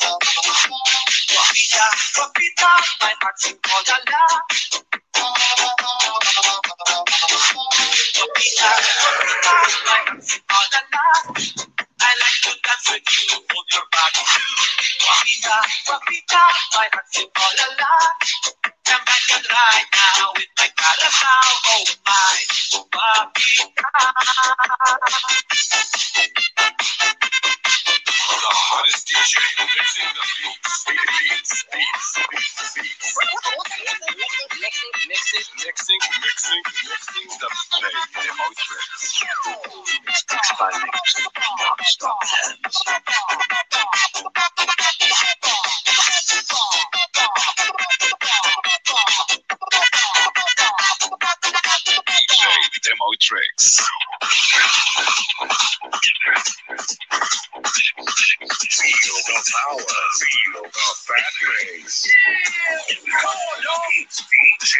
Papilla, papita, my heart's papita, my heart's in Kodala. I like to dance with you, hold your body too. Papita, papita, my heart's in Kodala. Come back and right now with my carousel, oh my, oh papita. The hottest DJ mixing the beats, beats, beats, beats, beats. Mixing, mixing, mixing, mixing, mixing, mixing the play demo tricks. Mixed by mix, non-stop dance. Demo tricks power for you. Come on, dog. DJ.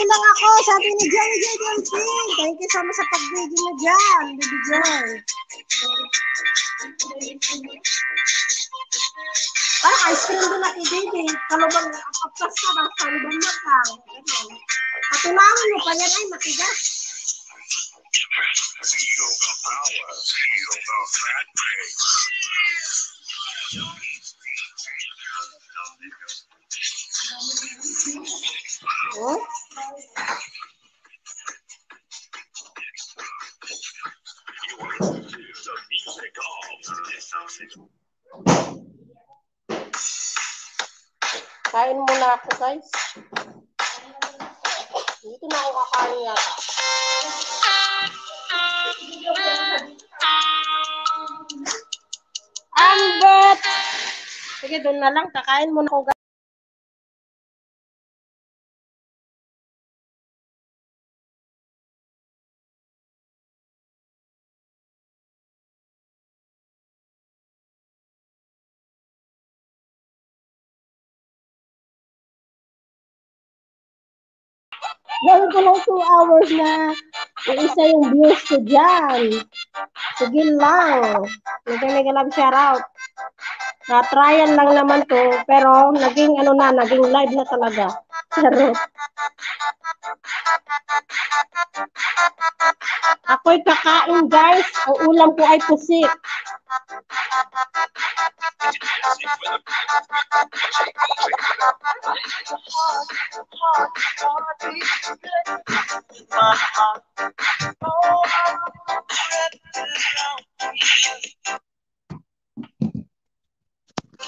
Video-video lang ako, sabi ni Joey J. Dolphin. Thank you so much sa pag-video na dyan, baby girl. Parang ice cream din natin, baby. Kalubang, apaplas ka, tapos kalubang mata. Ganun. Patulangan mo pa yan, ay matigas. Oh? Kain muna ako, guys. Dito na ako kakain yata. Ambot! Sige, doon na lang. Kakain muna ako, guys. Gawin ko lang 2 hours na isa yung views ko dyan. Sige lang. Mega-mega love shoutout. Na-trial lang naman to, pero naging ano na, naging live na talaga. Charot. Ako'y kakain guys. Ang ulam ko ay pusit.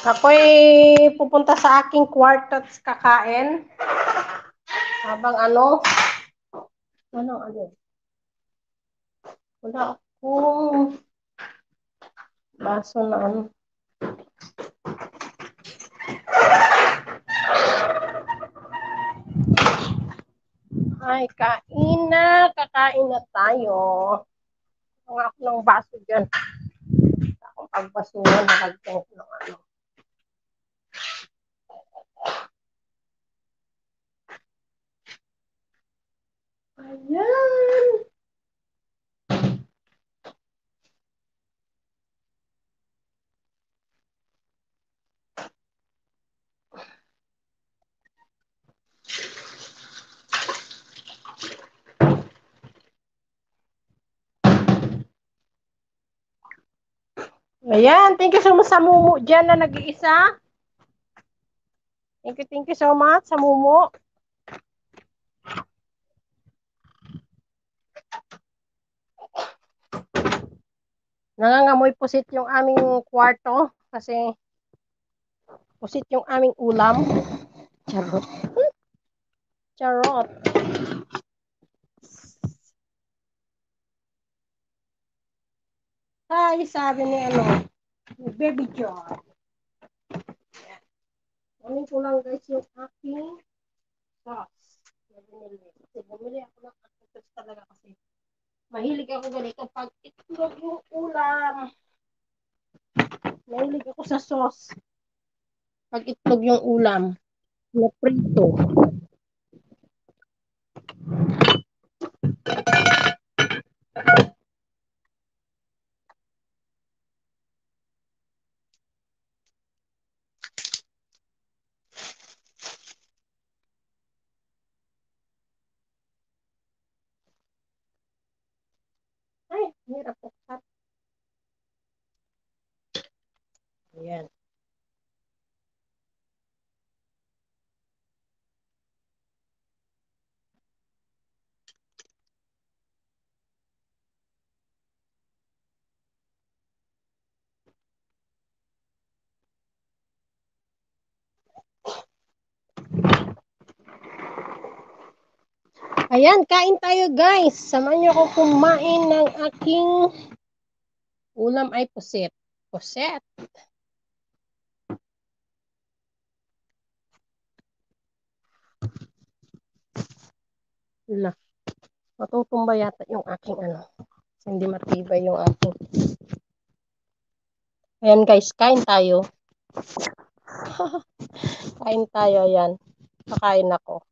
Ako'y pupunta sa aking kwarto kakain. Habang ano? Ano, ano? Wala akong baso na ano. Ay, kain na. Kakain na tayo. Ang ako ng baso dyan. Akong pagbasuhan, nakalagyan ko ng ano. Ayan. Ayan, thank you so much sa Mumu dyan na nag-iisa. Thank you, thank you so much sa Mumu. Nangangamoy pusit yung aming kwarto kasi pusit yung aming ulam. Charot. Charot. Hi, sabi ni ano, ni Baby John. Kunin ko lang guys yung aking sauce. na binili. Kasi bumili ako ng aking sauce talaga kasi mahilig ako ganito pag itlog yung ulam. Mahilig ako sa sauce. Pag itlog yung ulam. Na prito. Ay, hirap po. Ayan. Ayan, kain tayo guys. Samahan niyo ako kumain ng aking ulam ay puset. Puset. Wala. Matutumba yata yung aking ano. Hindi matibay yung aking. Ayan guys, kain tayo. kain tayo, ayan. Kakain ako.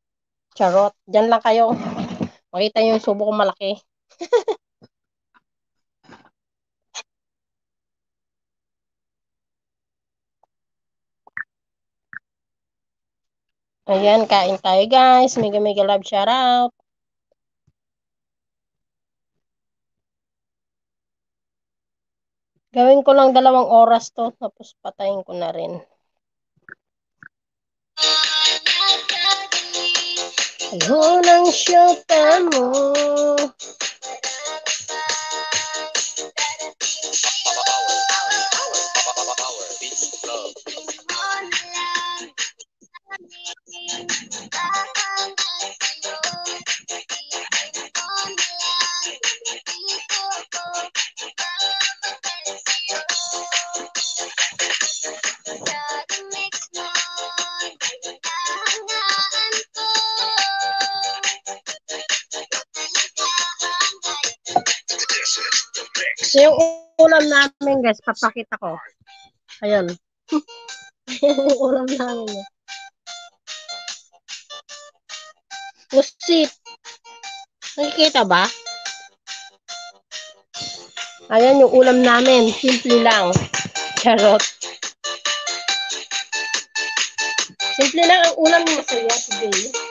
Charot. Diyan lang kayo. Makita yung subo ko malaki. Ayan, kain tayo guys. Mega mega love shout out. Gawin ko lang dalawang oras to, tapos patayin ko na rin. Ayun ang syota mo. Yung ulam namin guys, papakita ko. Ayun. Yung ulam namin. eh. Pusit. Nakikita ba? Ayan yung ulam namin. Simple lang. Charot. Simple lang ang ulam ni Masaya today.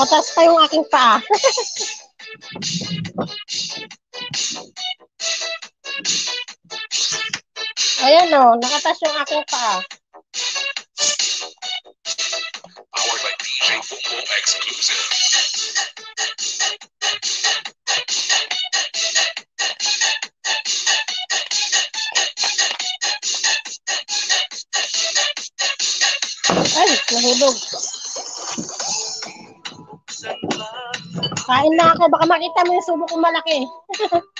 Nakatas pa yung aking paa. Ayan o, nakatas yung aking paa. Powered by DJ Boom Boom exclusive. Ay, nahulog. Kain na ako, baka makita mo yung subo ko malaki.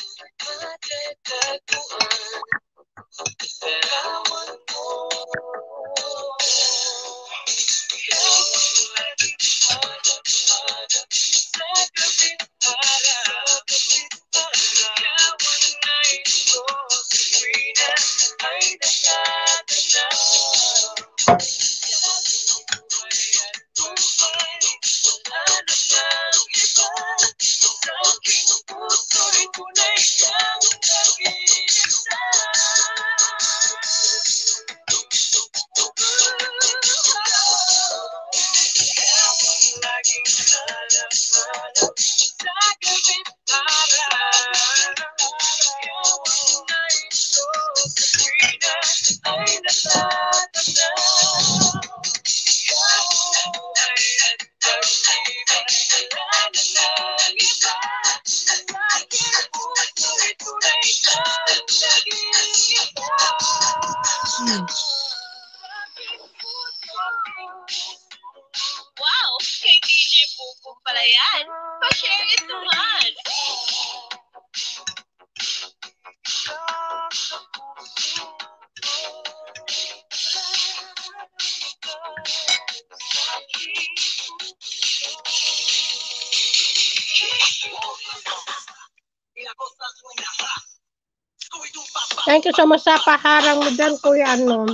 paharang mo dyan, Kuya ano.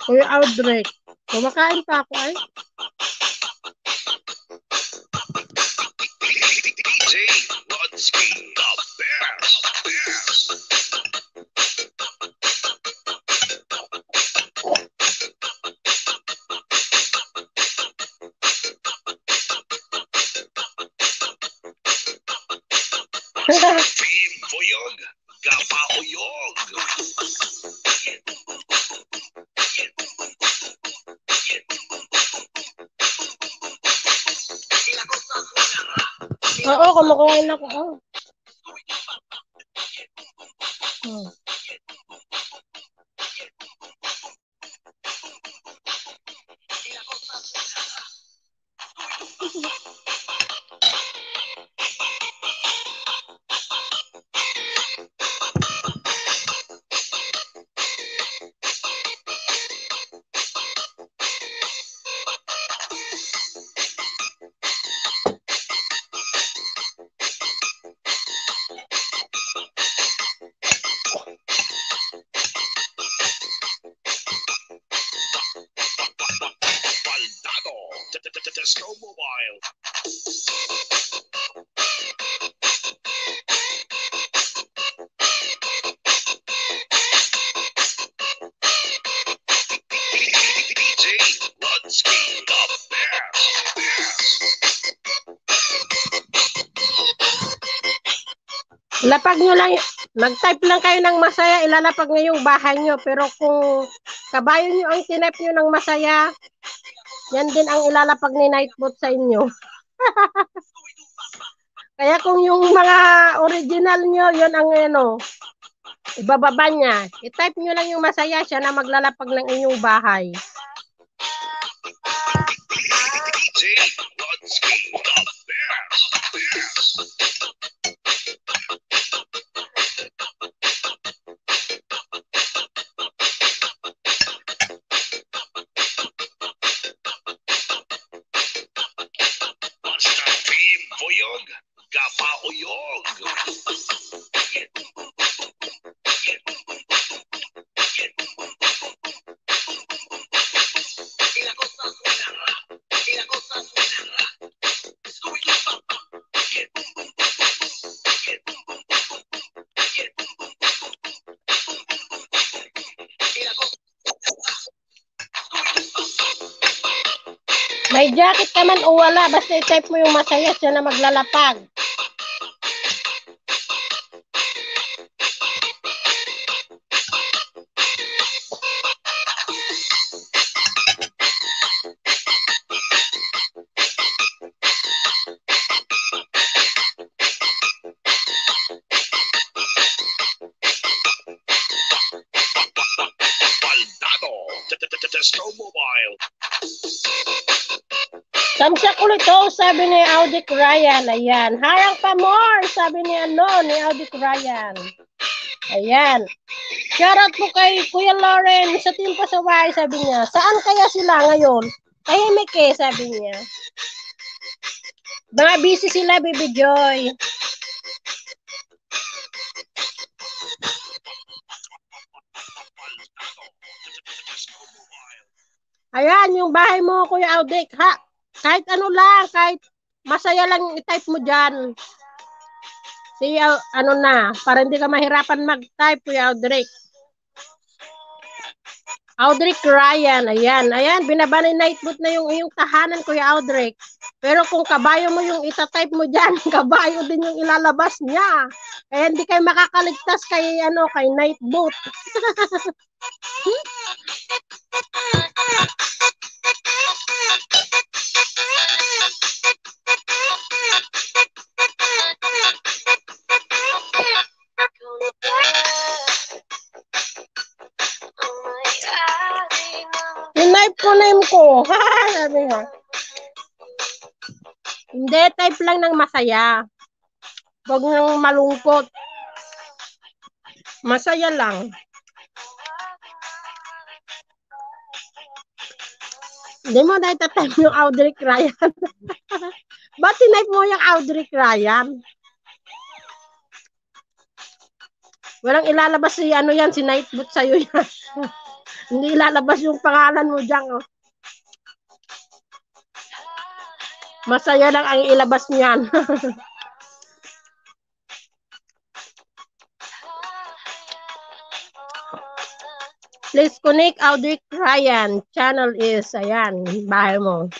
Kuya Aldrich. Kumakain pa ako ay. DJ Lunsky, the best, best. Team Boyog, Kapahuyog. Oo, kumakain ako. Nyo yung bahay nyo. Pero kung kabayo nyo ang tinype nyo ng masaya, yan din ang ilalapag ni Nightbot sa inyo. Kaya kung yung mga original nyo, yun ang ano, ibababa niya. I-type nyo lang yung masaya siya na maglalapag ng inyong bahay. I-type mo yung masaya siya na maglalapag. Ryan. Ayan. Harang pa more, sabi ni ano, ni Audic Ryan. Ayan. Shoutout po kay Kuya Lauren sa Team Pasaway, sabi niya. Saan kaya sila ngayon? Tahimik eh, sabi niya. Mga busy sila, Baby Joy. Ayan, yung bahay mo, Kuya Audic. Ha? Kahit ano lang, kahit masaya lang i-type mo dyan. Si, uh, ano na, para hindi ka mahirapan mag-type, Kuya Audrey. Audrey Ryan, ayan, ayan, binabani nightboot na yung iyong tahanan, Kuya Audrey. Pero kung kabayo mo yung itatype mo dyan, kabayo din yung ilalabas niya. Kaya hindi kayo makakaligtas kay, ano, kay nightboot. ko name ko. Sabi nga. Hindi, type lang ng masaya. Huwag nang malungkot. Masaya lang. Hindi mo na itatype yung Audrey Ryan. Ba't tinipe mo yung Audrey Ryan? Walang ilalabas si ano yan, si Nightboot sa'yo yan. Hindi ilalabas yung pangalan mo dyan. Oh. Masaya lang ang ilabas niyan. Please connect Audrey Ryan. Channel is, ayan, bahay mo.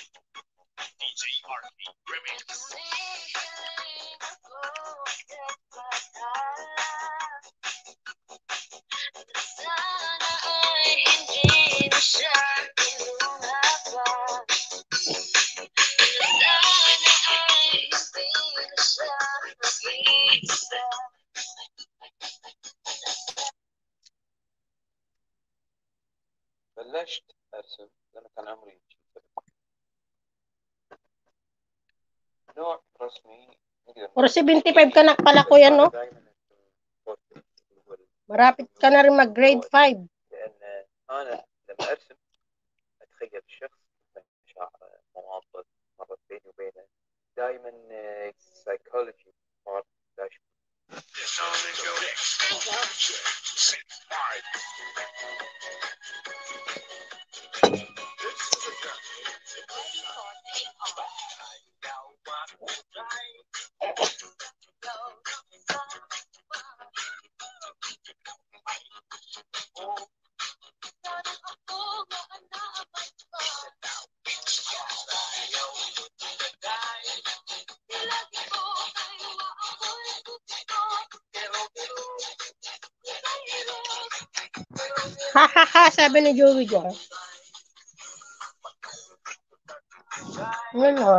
بلشت ارسم لما كان عمري نوع رسمي نقدر Or 75 ka na pala kuya, no? دائما هو Marapit ka na rin mag grade 5. لان انا لما ارسم اتخيل الشخص مشاعره مواقف مرت بيني وبينه دائما سايكولوجي بارت لا Ha sabi ni Joey dyan. Yun o.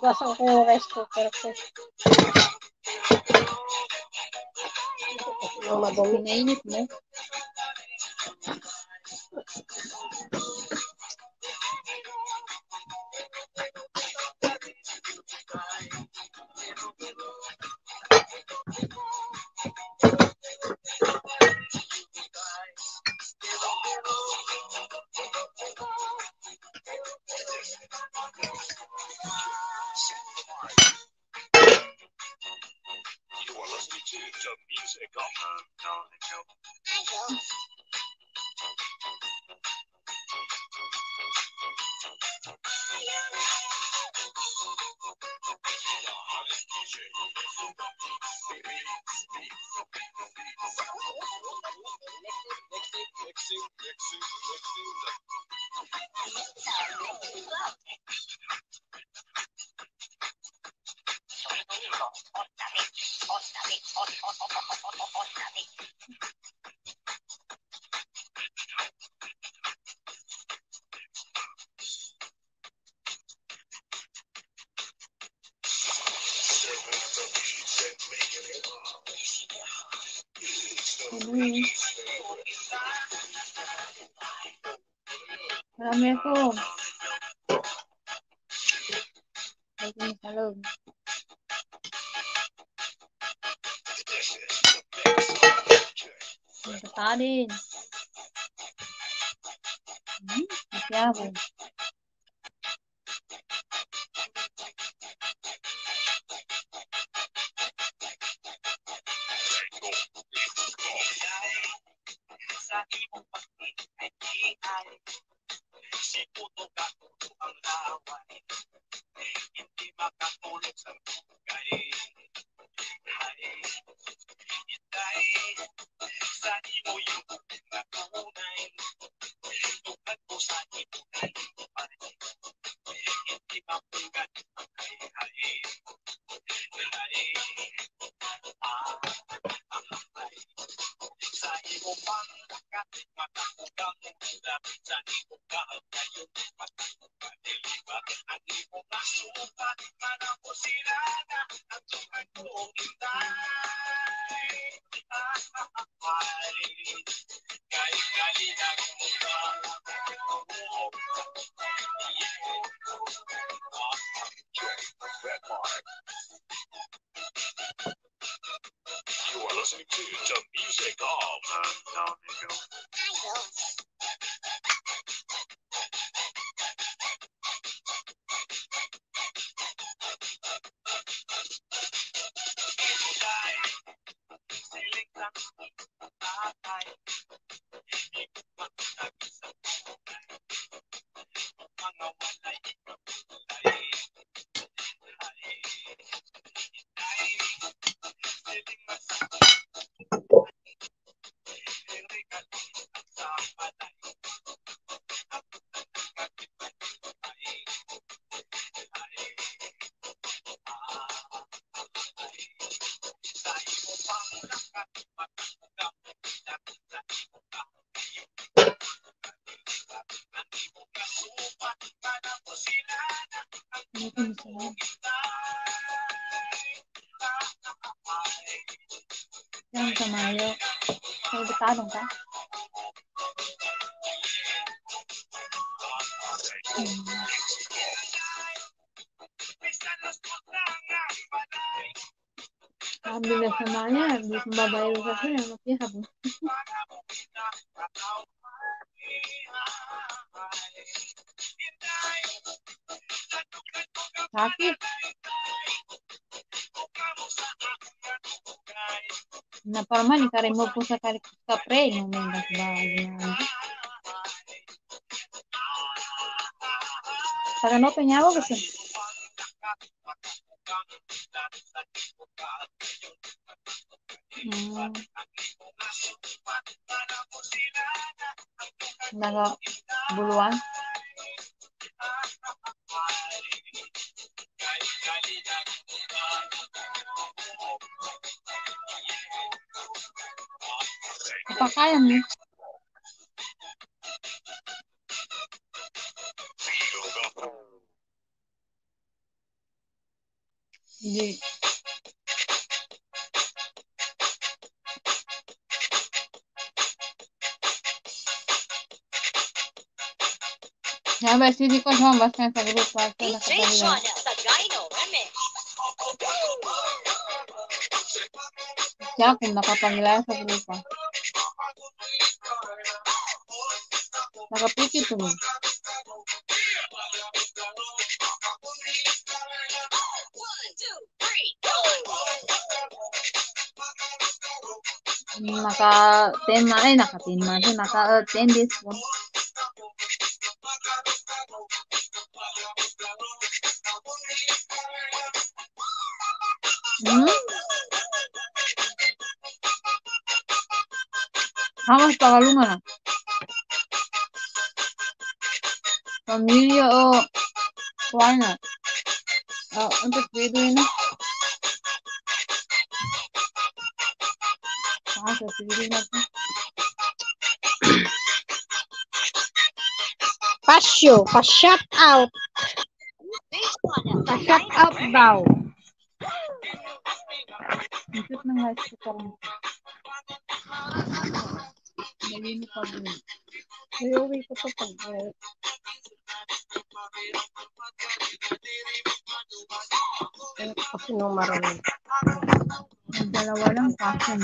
situação com o resto para você. Uma domínio, né? Блин. Угу, Hindi ko masarap. Yan sa mayo. May bitadong ka? Hmm. Sabi na sa maya, hindi ko babayo Na parman, ika-remove ko sa kalik sa pre, no may nasbag na. Pag ano, penyawa kasi. Papakayan mo. Hindi. Ya ves, si ko sa basta sa grupo at sa DJ nakapagila. Sean Sagayno Remix. Siya kung nakapagila sa grupo. Nakapikit to. One, two, three, go! Naka 10 ma ay naka 10 ma siya naka uh, 10 days po. Hmm? Hamas pakalungan na. Pamilya o kuwan na. Ah, untuk pwede na. Ah, sa pwede na po. Pasyo, pa-shout out. Pa-shout out daw. Ikot ng high school pa rin. Naging pa din. Ayuwi ko to pag kasi marunong. Ang dalawa lang passion.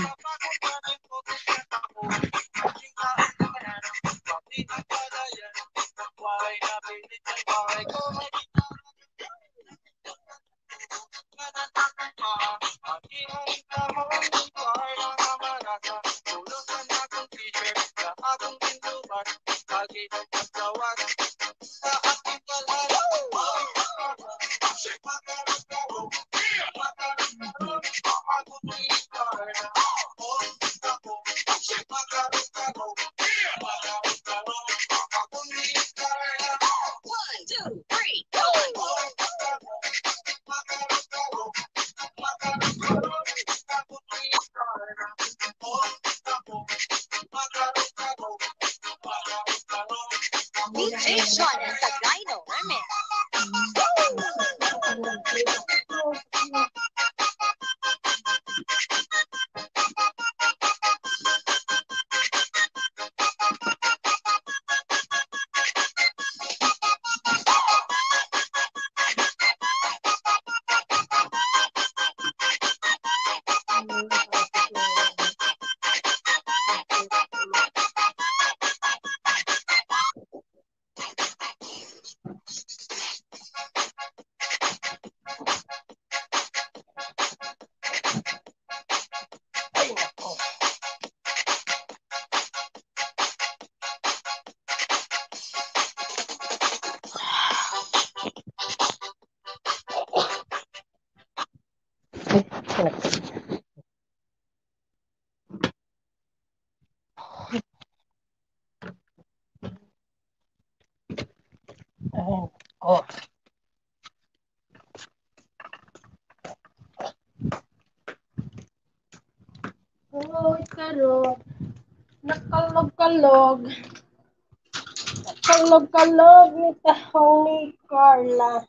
Nakalog-kalog ni tahong ni Carla.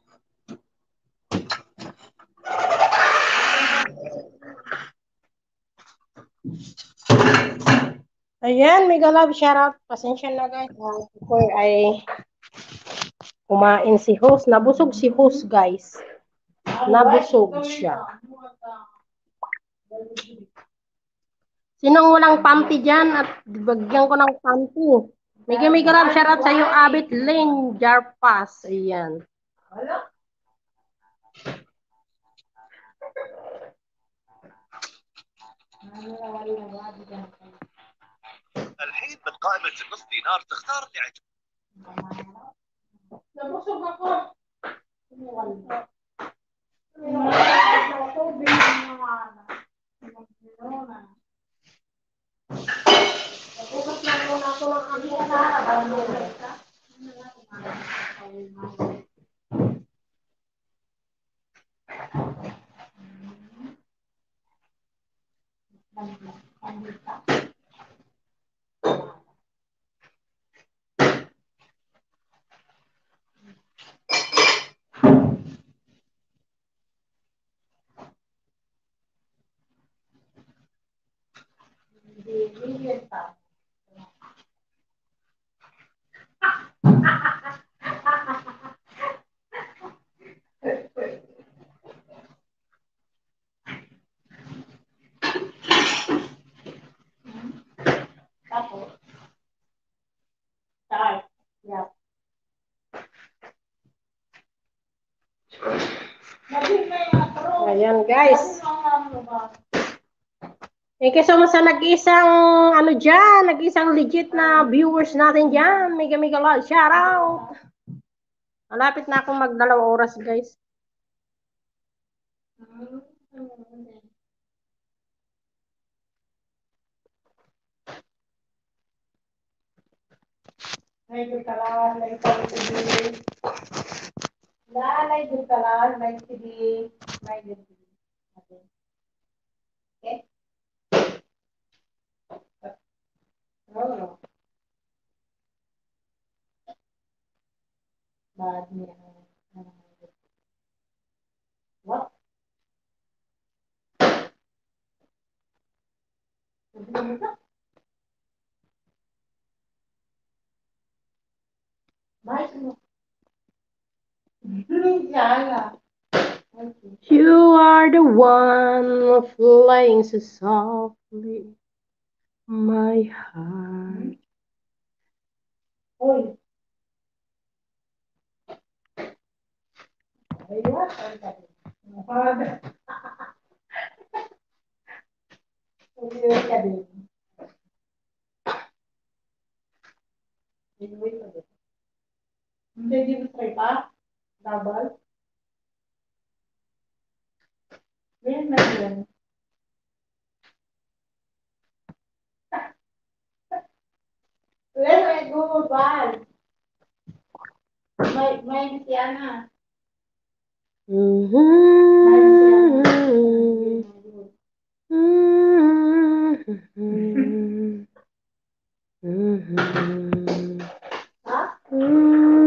Ayan, mega love shoutout. Pasensya na guys. Ako ay kumain si host. Nabusog si host guys. Nabusog siya. Sinong walang panty dyan at bagyan ko ng panty? Mega mega love shoutout sa iyo, Abit Lane Jarpas. Ayan. الحين من قائمة النص دينار تختار اللي عجبك Nabusog ako. Nabukas lang muna ako ng aking Tapos, start. Yeah. Ayan guys. Thank you so much sa nag-isang ano dyan, nag-isang legit na viewers natin dyan. Mega mega lot. Shout out. Malapit na akong magdalawang oras guys. May good kalan, may TV. Lalay good kalan, may TV, may good TV. Okay? No, no. Bad niya. What? Sabi mo ito? Mais mo. You are the one flying so softly, my heart. Oy. Hindi di mo try pa? Double? Yan na yan. Where I go, bal? May, may Tiana. Ha?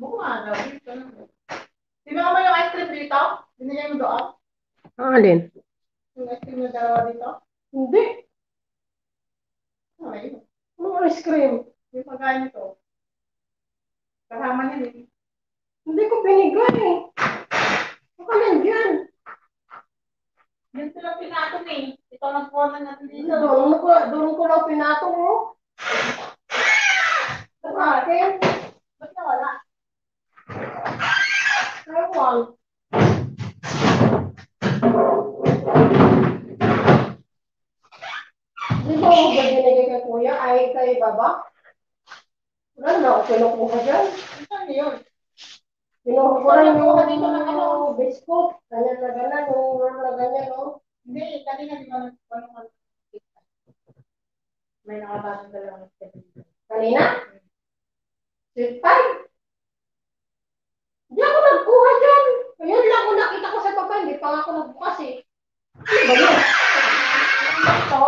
Bunga daw dito. Sino mo yung ice cream dito? Binigay mo doon? Ang alin? Yung ice cream na dalawa dito? Hindi. Ay, ano ice cream? Yung pagkain nito. Kasama niya eh. Hindi ko binigay. Baka nandyan. Yun sila pinatong eh. Ito nagkuha na natin dito. Doon ko, doon ko lang pinatong mo. Sa akin. Ba't nawala? Ewan. Di ba mo ba binigay kay kuya? Ay, kay baba? Wala na ako kinukuha dyan. Saan yun? Kinuha ko Kinuha dito ng ano? yung biscuit. Ganyan na ganyan, yung roll na ganyan, no? Hindi, kanina di ba ng May nakabatang dalawang step. Kanina? Sweet pie? Hindi ako nagkuha dyan. Ayun lang ko nakita ko sa baba, hindi pa nga ako nagbukas eh. Ano ba yun? Ito.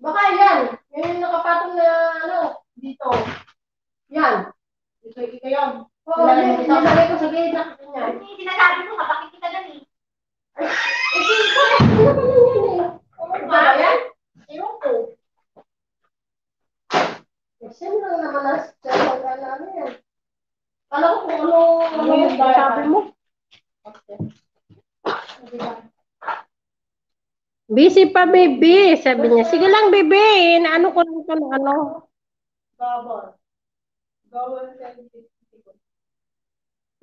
Baka yan. Yan yung nakapatong na ano. Dito. Yan. Ito, ito yun. Oo, Wala yan. dito. Nilagay ko sa gilid na yan. Hindi, sinasabi mo, kapakit kita gan eh. Eh, di ko na. Ano ba yan yan eh? Ano ba? yan? Ewan ko. Kasi lang naman na sa ano yan. Kala ko kung ano, ano Ano yung sabi mo. Okay. Busy pa, baby. Sabi niya, sige lang, baby. Ano ko lang ito ng ano. Hindi ko.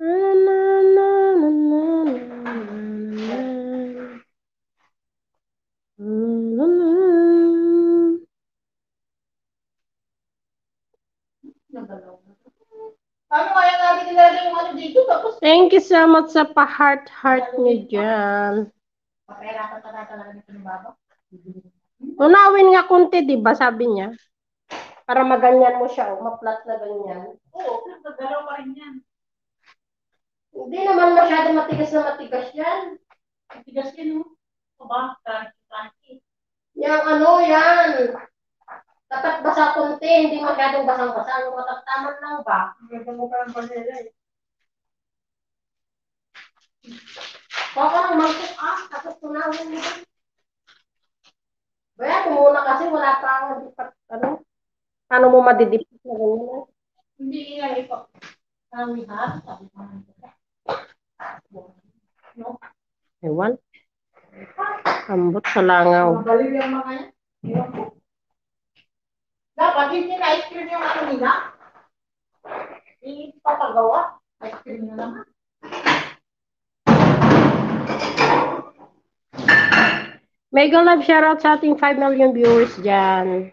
Na, na, na, na, na, na, na. Na, Paano kaya natin nilalagay yung ano dito? Tapos, Thank you so much sa pa-heart-heart niyo dyan. paperapan pa talaga nito ng baba. Tunawin nga konti, di ba? Sabi niya. Para maganyan mo siya, oh, ma-flat na ganyan. Oo, pero nagalaw pa rin yan. Hindi naman masyado matigas na matigas yan. Matigas yan, no? O ba? Crunchy, Yang ano, yan. Dapat basa konti, hindi masyadong basang-basa. Yung matataman lang ba? Ganda mo pa ng panela eh. Baka lang mangkok ah, tapos tunawin mo. Baya, muna kasi wala pa ako dipat, ano? Paano mo madidipit na ganyan? eh? Hindi inalay ko. Ang wihar, sabi ko. No? Ewan. Ambot sa langaw. Mabaliw yung mga yan. Ewan ko. Dapat hindi na ice cream yung ano nila. Ipapagawa. Ice cream na naman. Mega live shoutout sa ating 5 million viewers dyan.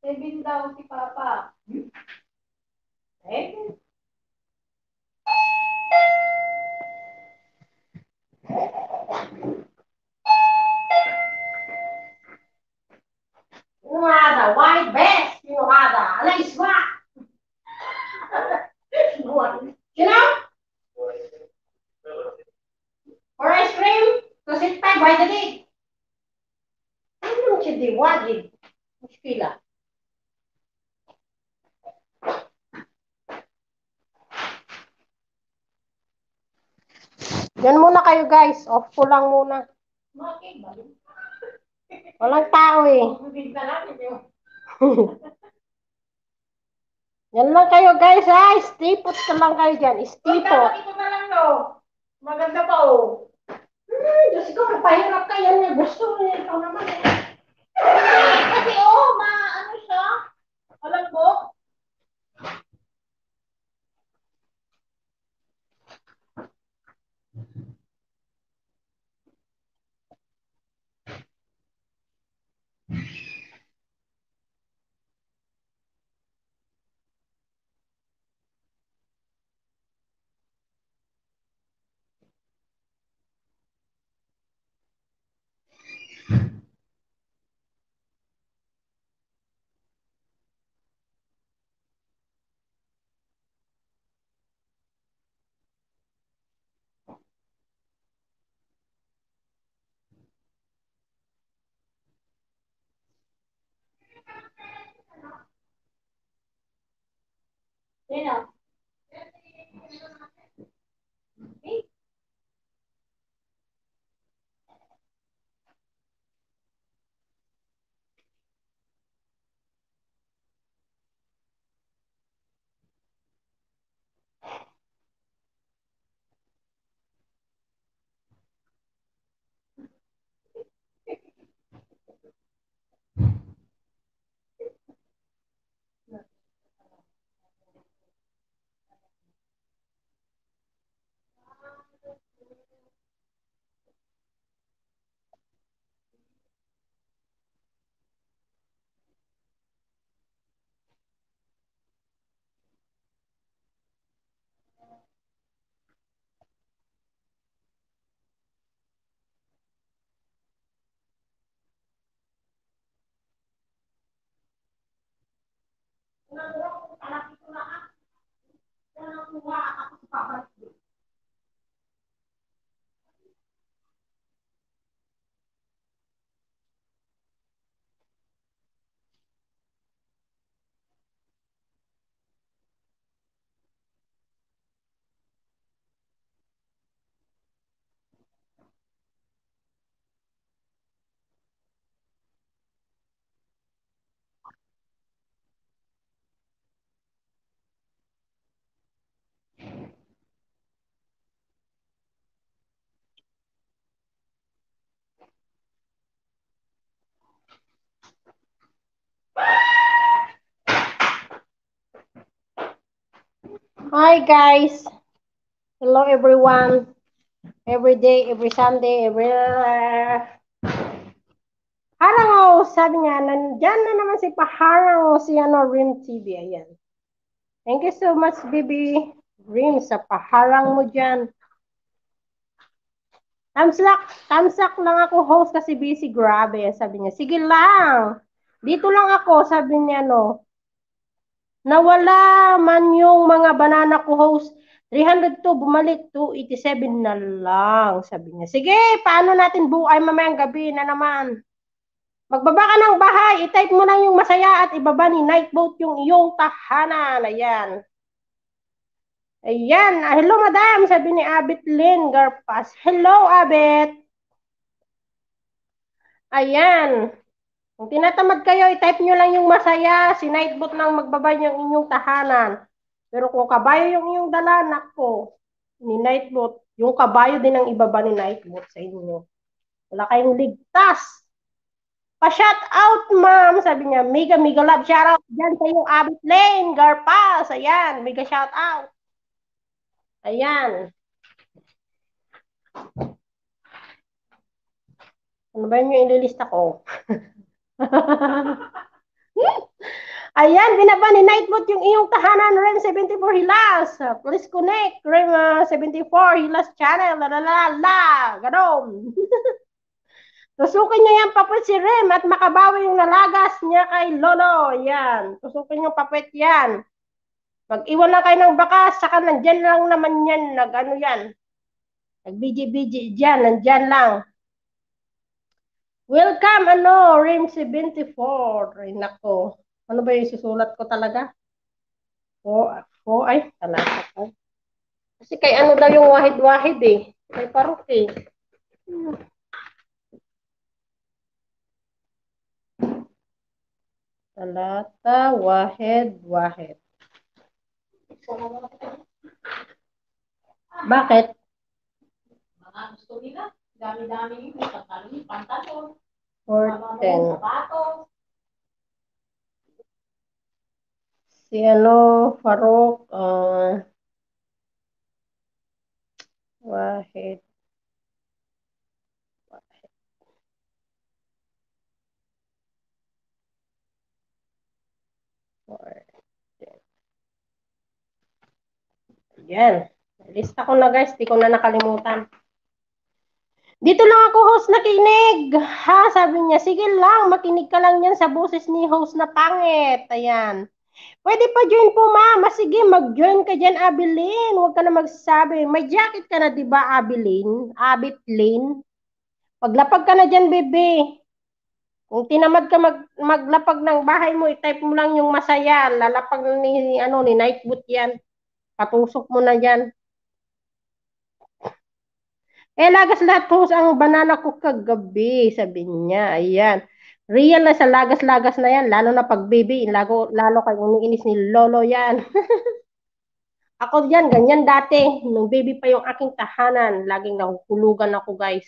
Kevin daw si Papa. Eh? Pinuhada, white best, pinuhada, alis ba? You know? For ice cream, to sit back by the dig. Ano naman siya di wajib? Muskila. Yan muna kayo guys. Off ko lang muna. Walang tao eh. Yan lang kayo guys ha. Stay put ka lang kayo dyan. Put. ito na lang no. Maganda pa oh. Hmm, Diyos ko, kapahirap ka yan. eh. Gusto mo eh. Ikaw naman eh. Kasi oh, ma, ano siya? Yeah. Alam mo? Sino? Hi guys. Hello everyone. Every day, every Sunday, every Harang sabi nga, nandyan na naman si Paharang si ano, Rim TV. Ayan. Thank you so much, baby. Rim, sa paharang mo dyan. Thumbs up, thumbs up lang ako host kasi busy. Grabe, sabi niya. Sige lang. Dito lang ako, sabi niya, no. Nawala man yung mga banana ko host. 302, bumalik 287 na lang, sabi niya. Sige, paano natin buhay mamayang gabi na naman? Magbaba ka ng bahay, i-type mo lang yung masaya at ibaba ni Nightboat yung iyong tahanan. Ayan. Ayan. Ah, hello, madam, sabi ni Abit Lynn Garpas. Hello, Abit. Ayan. Kung tinatamad kayo, i-type nyo lang yung masaya. Si Nightbot nang magbaba yung inyong tahanan. Pero kung kabayo yung inyong dala, nako, ni Nightbot, yung kabayo din ang ibaba ni Nightbot sa inyo. Wala kayong ligtas. Pa-shout out, ma'am. Sabi niya, mega, mega love. Shout out dyan sa yung Abit Lane, Garpas. Ayan, mega shout out. Ayan. Ano ba yun yung ililista ko? Ayan, binaba ni Nightbot yung iyong tahanan, Ren 74 Hilas. Please connect, uh, 74 Hilas channel. La la la la. Ganon. Tusukin niyo yan papet si Rem at makabawi yung nalagas niya kay Lolo. Yan. Tusukin niyo papet yan. Mag-iwan lang kayo ng bakas, saka nandyan lang naman yan, nag-ano yan. Nag-BG-BG dyan, nandyan lang. Welcome, ano, Rim 74. Ay, nako. Ano ba yung susulat ko talaga? Po, po, ay, talata ko. Kasi kay ano daw yung wahid-wahid eh. Kay parok eh. Hmm. Talata, wahid, wahid. Bakit? Mga gusto nila. Dami-dami yung pantalon, pantalon. 410. Sapatos. Si ano, Farok, uh, wahid. Wahid. Four. Yan. Lista ko na guys, di ko na nakalimutan. Dito lang ako host nakinig. Ha, sabi niya, sige lang, makinig ka lang yan sa boses ni host na pangit. Ayan. Pwede pa join po, mama. Sige, mag-join ka dyan, Abilin. Huwag ka na magsabi. May jacket ka na, di ba, Abilin? Abitlin? Paglapag ka na dyan, bebe. Kung tinamad ka mag, maglapag ng bahay mo, i-type mo lang yung masaya. Lalapag ni, ano, ni Nightboot yan. Patusok mo na dyan. Eh, lagas lahat host ang banana ko kagabi, sabi niya. Ayan. Real na sa lagas-lagas na yan, lalo na pag baby, lalo, lalo kay umiinis ni Lolo yan. ako yan, ganyan dati. Nung baby pa yung aking tahanan, laging nahuhulugan ako guys.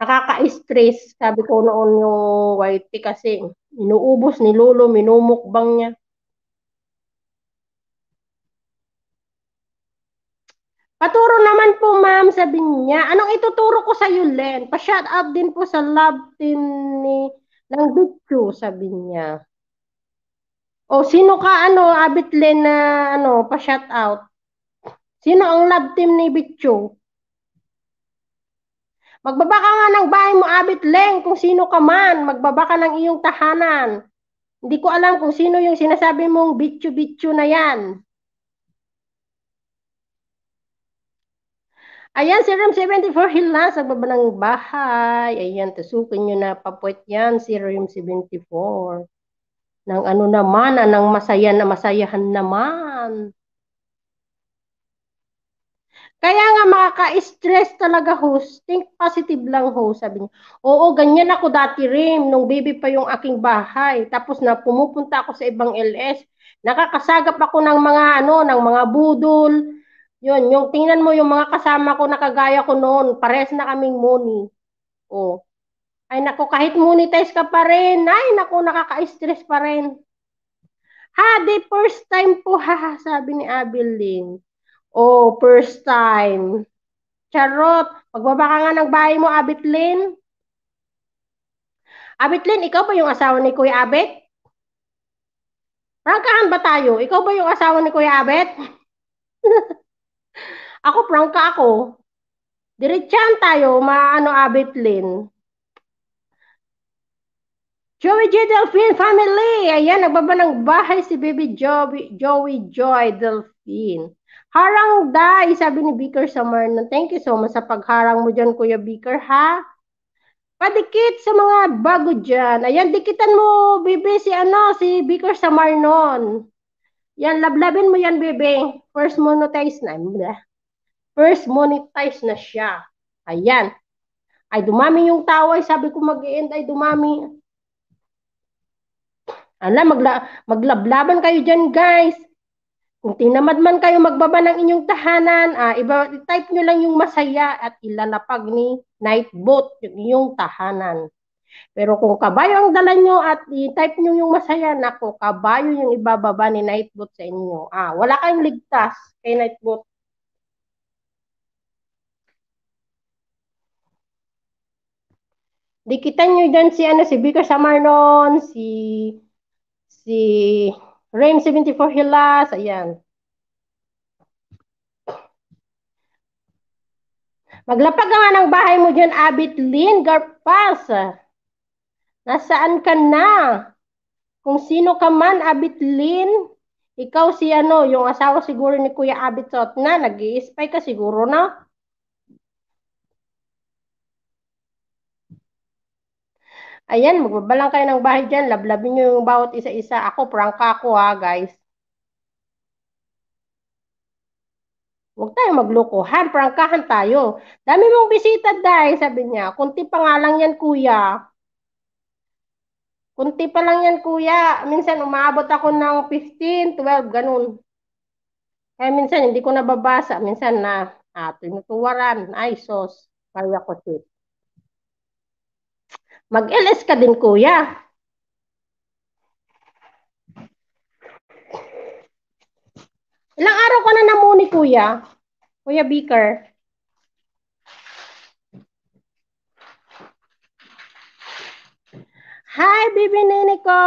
Nakaka-stress, sabi ko noon yung tea kasi inuubos ni Lolo, minumukbang niya. Paturo naman po, ma'am, sabi niya. Anong ituturo ko sa iyo, Len? Pa-shout out din po sa love team ni ng Bitchu, sabi niya. O, sino ka, ano, Abit Len na, ano, pa-shout out? Sino ang love team ni Bitchu? Magbaba ka nga ng bahay mo, Abit Len, kung sino ka man. Magbaba ka ng iyong tahanan. Hindi ko alam kung sino yung sinasabi mong bitchu-bitchu na yan. Ayan, si Ram 74 Hill sa baba ng bahay. Ayan, tusukin nyo na papuwet yan, si Ram 74. Nang ano naman, anang masaya na masayahan naman. Kaya nga makaka-stress talaga host. Think positive lang host, sabi niya. Oo, ganyan ako dati rin, nung baby pa yung aking bahay. Tapos na pumupunta ako sa ibang LS. Nakakasagap ako ng mga ano, ng mga budol. Yun, yung tingnan mo yung mga kasama ko na kagaya ko noon, pares na kaming money. Oh. Ay nako, kahit monetize ka pa rin, ay nako, nakaka-stress pa rin. Ha, the first time po, ha, sabi ni Abilene. Oh, first time. Charot. Magbaba ka nga ng bahay mo, Abitlin. Abitlin, ikaw ba yung asawa ni Kuya Abit? Prangkahan ba tayo? Ikaw ba yung asawa ni Kuya Abit? ako, prangka ako. Diretsahan tayo, maano Abitlin. Joey J. Delphine family. Ayan, nagbaba ng bahay si baby Joey, Joey Joy Delphine. Harang dai, sabi ni Beaker Samarno. Thank you so much sa pagharang mo dyan, Kuya Beaker, ha? Padikit sa mga bago dyan. Ayan, dikitan mo, bebe, si ano, si Beaker Samarnon. Yan, lablabin mo yan, bebe. First monetize na. First monetize na siya. Ayan. Ay, dumami yung taway. Sabi ko mag-end ay dumami. Ala, magla maglablaban kayo dyan, guys. Kung tinamad man kayo magbaba ng inyong tahanan, ah, iba, type nyo lang yung masaya at ilalapag ni Nightbot yung inyong tahanan. Pero kung kabayo ang dala nyo at i-type nyo yung masaya, nako, kabayo yung ibababa ni Nightbot sa inyo. Ah, wala kayong ligtas kay Nightbot. Dikitan nyo dyan si, ano, si Bika Samarnon, si, si Rain 74 Hilas, ayan. Maglapag ka nga ng bahay mo dyan, Abit Lynn Garpas. Nasaan ka na? Kung sino ka man, Abit Lynn, ikaw si ano, yung asawa siguro ni Kuya Abit Sot na, nag spy ka siguro na. Ayan, magbabalang kayo ng bahay dyan. Lablabin nyo yung bawat isa-isa. Ako, prangka ako ha, guys. Huwag tayo maglokohan. Prangkahan tayo. Dami mong bisita, dahil, sabi niya. Kunti pa nga lang yan, kuya. Kunti pa lang yan, kuya. Minsan, umaabot ako ng 15, 12, ganun. Kaya minsan, hindi ko nababasa. Minsan na, ah, tinutuwaran. Ay, sos. Kaya ko tip. Mag-LS ka din, kuya. Ilang araw ka na namuni, kuya? Kuya Beaker. Hi, Bibi Nini ko.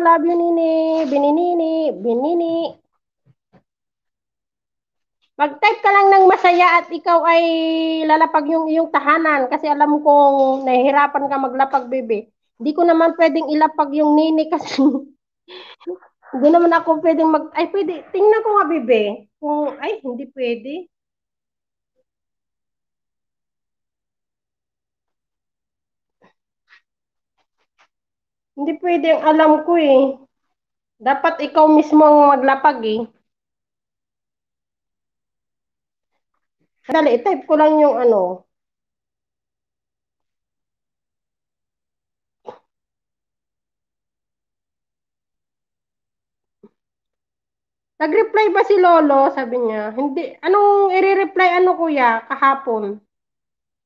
Love you, Nini. Bininini. Binini. Mag-type ka lang ng masaya at ikaw ay lalapag yung iyong tahanan kasi alam kong nahihirapan ka maglapag, bebe. Hindi ko naman pwedeng ilapag yung nini kasi hindi naman ako pwedeng mag... Ay, pwede. Tingnan ko nga, bebe. Kung, ay, hindi pwede. Hindi pwede ang alam ko eh. Dapat ikaw mismo ang maglapag eh. Dali, type ko lang yung ano. Nag-reply ba si Lolo? Sabi niya. Hindi. Anong i-reply ano kuya? Kahapon.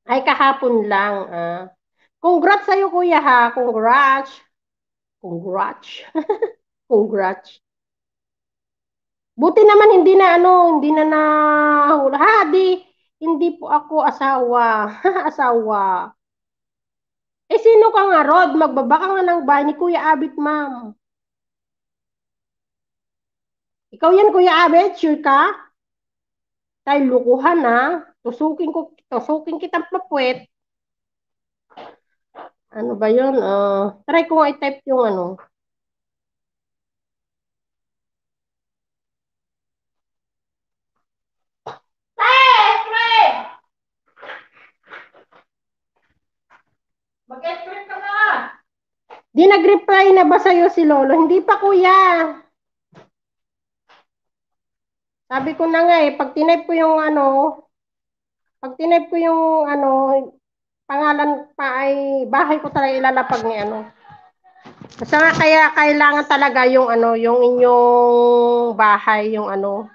Ay, kahapon lang. Ah. Congrats sa'yo kuya ha. Congrats. Congrats. Congrats. Buti naman hindi na ano, hindi na nahula. Ha, di, hindi po ako asawa. asawa. Eh, sino ka nga, Rod? Magbaba nga ng bahay ni Kuya Abit, ma'am. Ikaw yan, Kuya Abit? Sure ka? Tayo lukuhan, ha? Tusukin ko, tusukin kitang papuwet. Ano ba yun? Uh, try ko nga i-type yung ano. Di nag-reply na ba sa'yo si Lolo? Hindi pa kuya. Sabi ko na nga eh, pag tinype ko yung ano, pag tinype ko yung ano, pangalan pa ay bahay ko talaga ilalapag ni ano. Basta nga kaya kailangan talaga yung ano, yung inyong bahay, yung ano.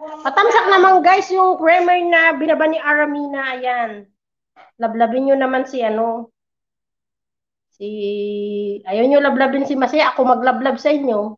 Patamsak naman guys yung creamer na binaba ni Aramina. Ayan. Lablabin nyo naman si ano. Si... Ayaw nyo lablabin si Masaya. Ako maglablab sa inyo.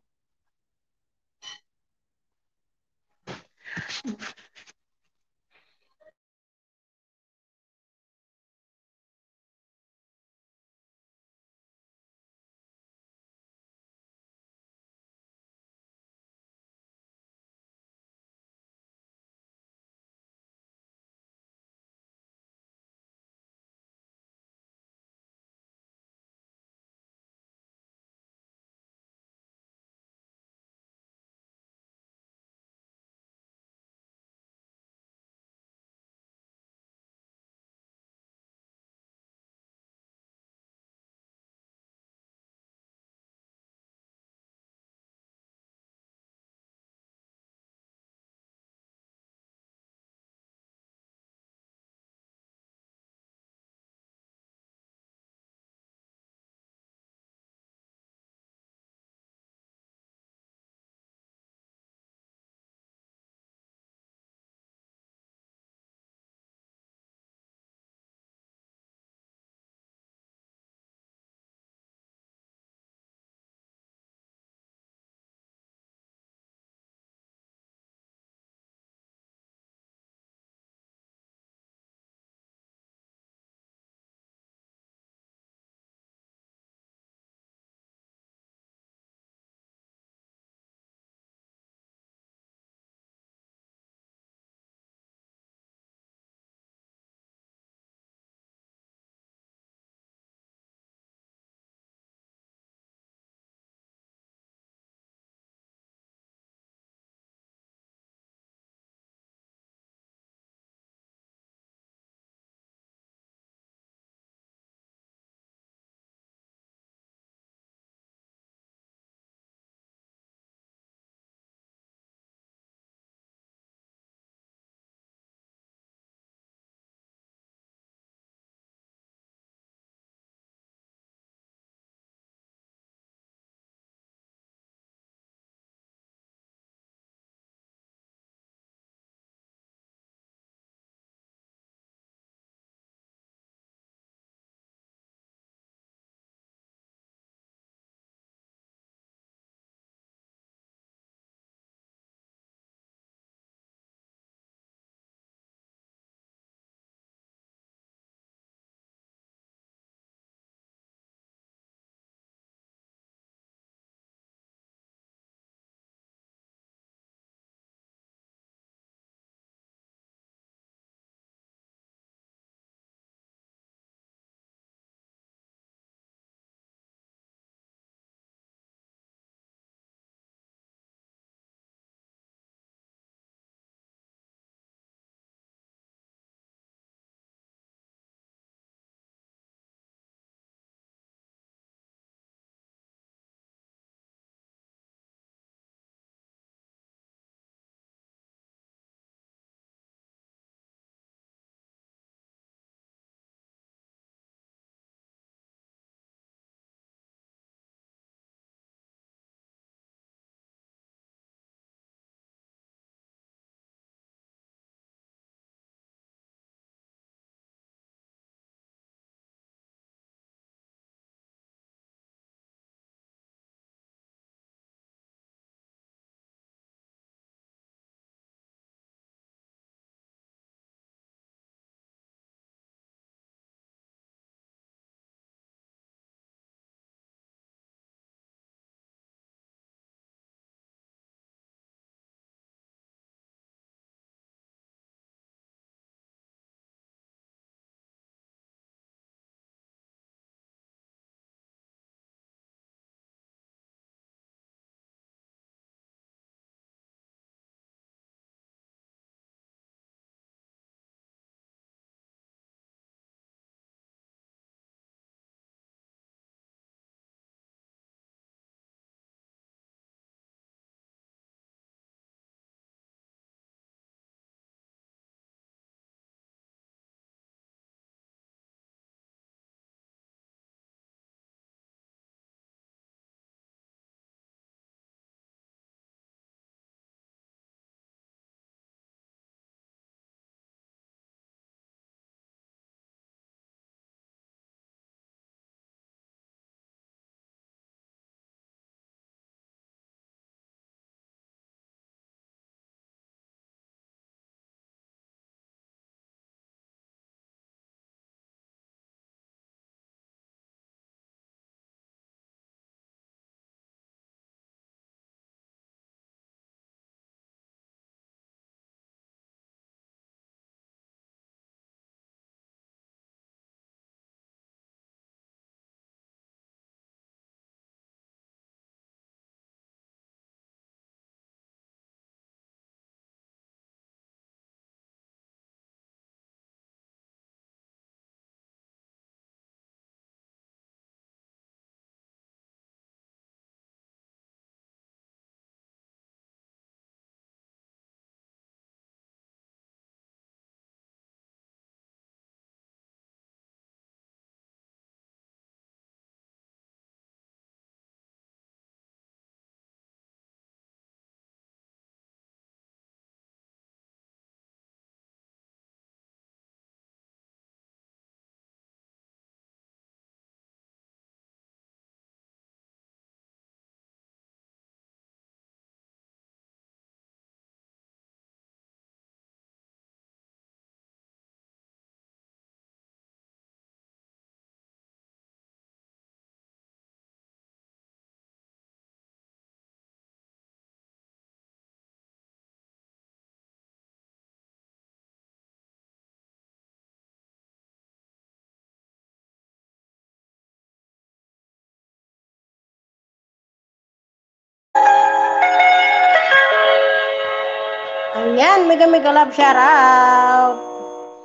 Ayan, mega mega love shout out.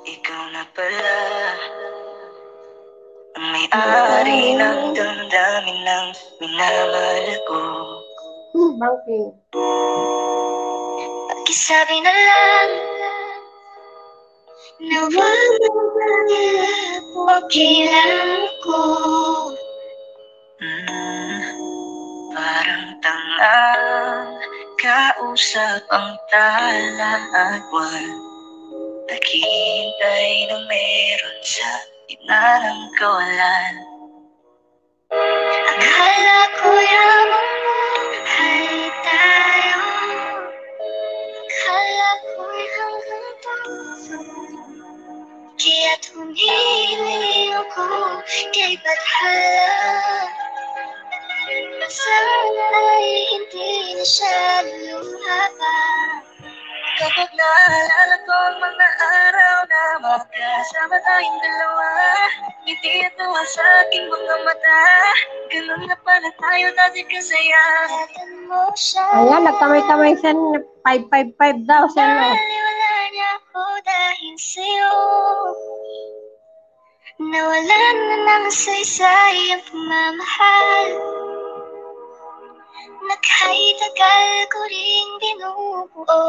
Ikaw na pala Ang may-ari ng damdamin ng minamahal ko Hmm, banking. Pakisabi na lang Na wag mo kailangan ko Mm, Parang tangang kausap ang talagwan. Naghihintay na meron sa gitna ng kawalan Akala ko yamang buhay tayo. Akala ko'y hanggang puso. Kaya't humiling ako kay Bathala Sana'y hindi na siya luluha pa Kapag naalala ko ang mga araw na magkasama tayong dalawa Ngiti at tawa sa aking mga mata Ganun na pala tayo dati kasaya Ayan, nagkamay-kamay siya. 555 daw siya. No? Baliwala niya ako dahil sa'yo Nawalan na ng saysay ang pagmamahal Naghay-tagal ko rin binubuo.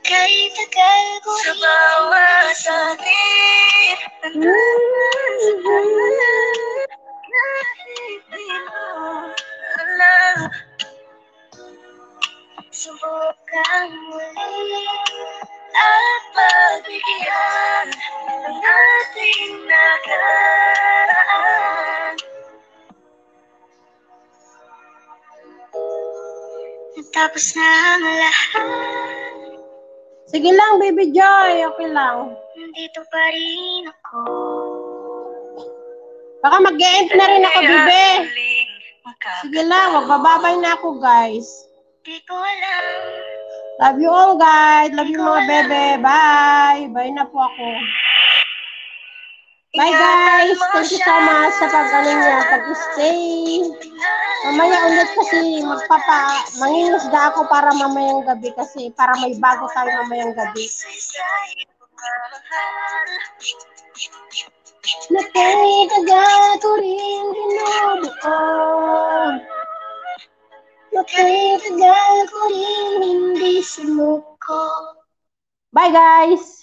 Naghay-tagal ko Sa rin bawat sakit Nandun sa pangalan Kahit di mo alam Subukang muli At pagbigyan Ang ating nakaraan Natapos na ang lahat Sige lang, baby Joy. Okay lang. Nandito pa rin ako Baka mag-e-end na rin ako, bebe. Sige lang, magbababay na ako, guys. Di ko alam Love you all, guys. Love you mga bebe. Bye. Bye na po ako. Bye, guys. Thank you so much sa pag-ano niya, pag-stay. Mamaya ulit kasi magpapa, mangingisda ako para mamayang gabi kasi para may bago tayo mamayang gabi. Nakitagal ko rin binubuo. Nakitagal ko rin hindi sumuko. Bye guys!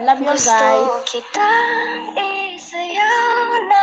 Love you all guys! Gusto kitang isayaw na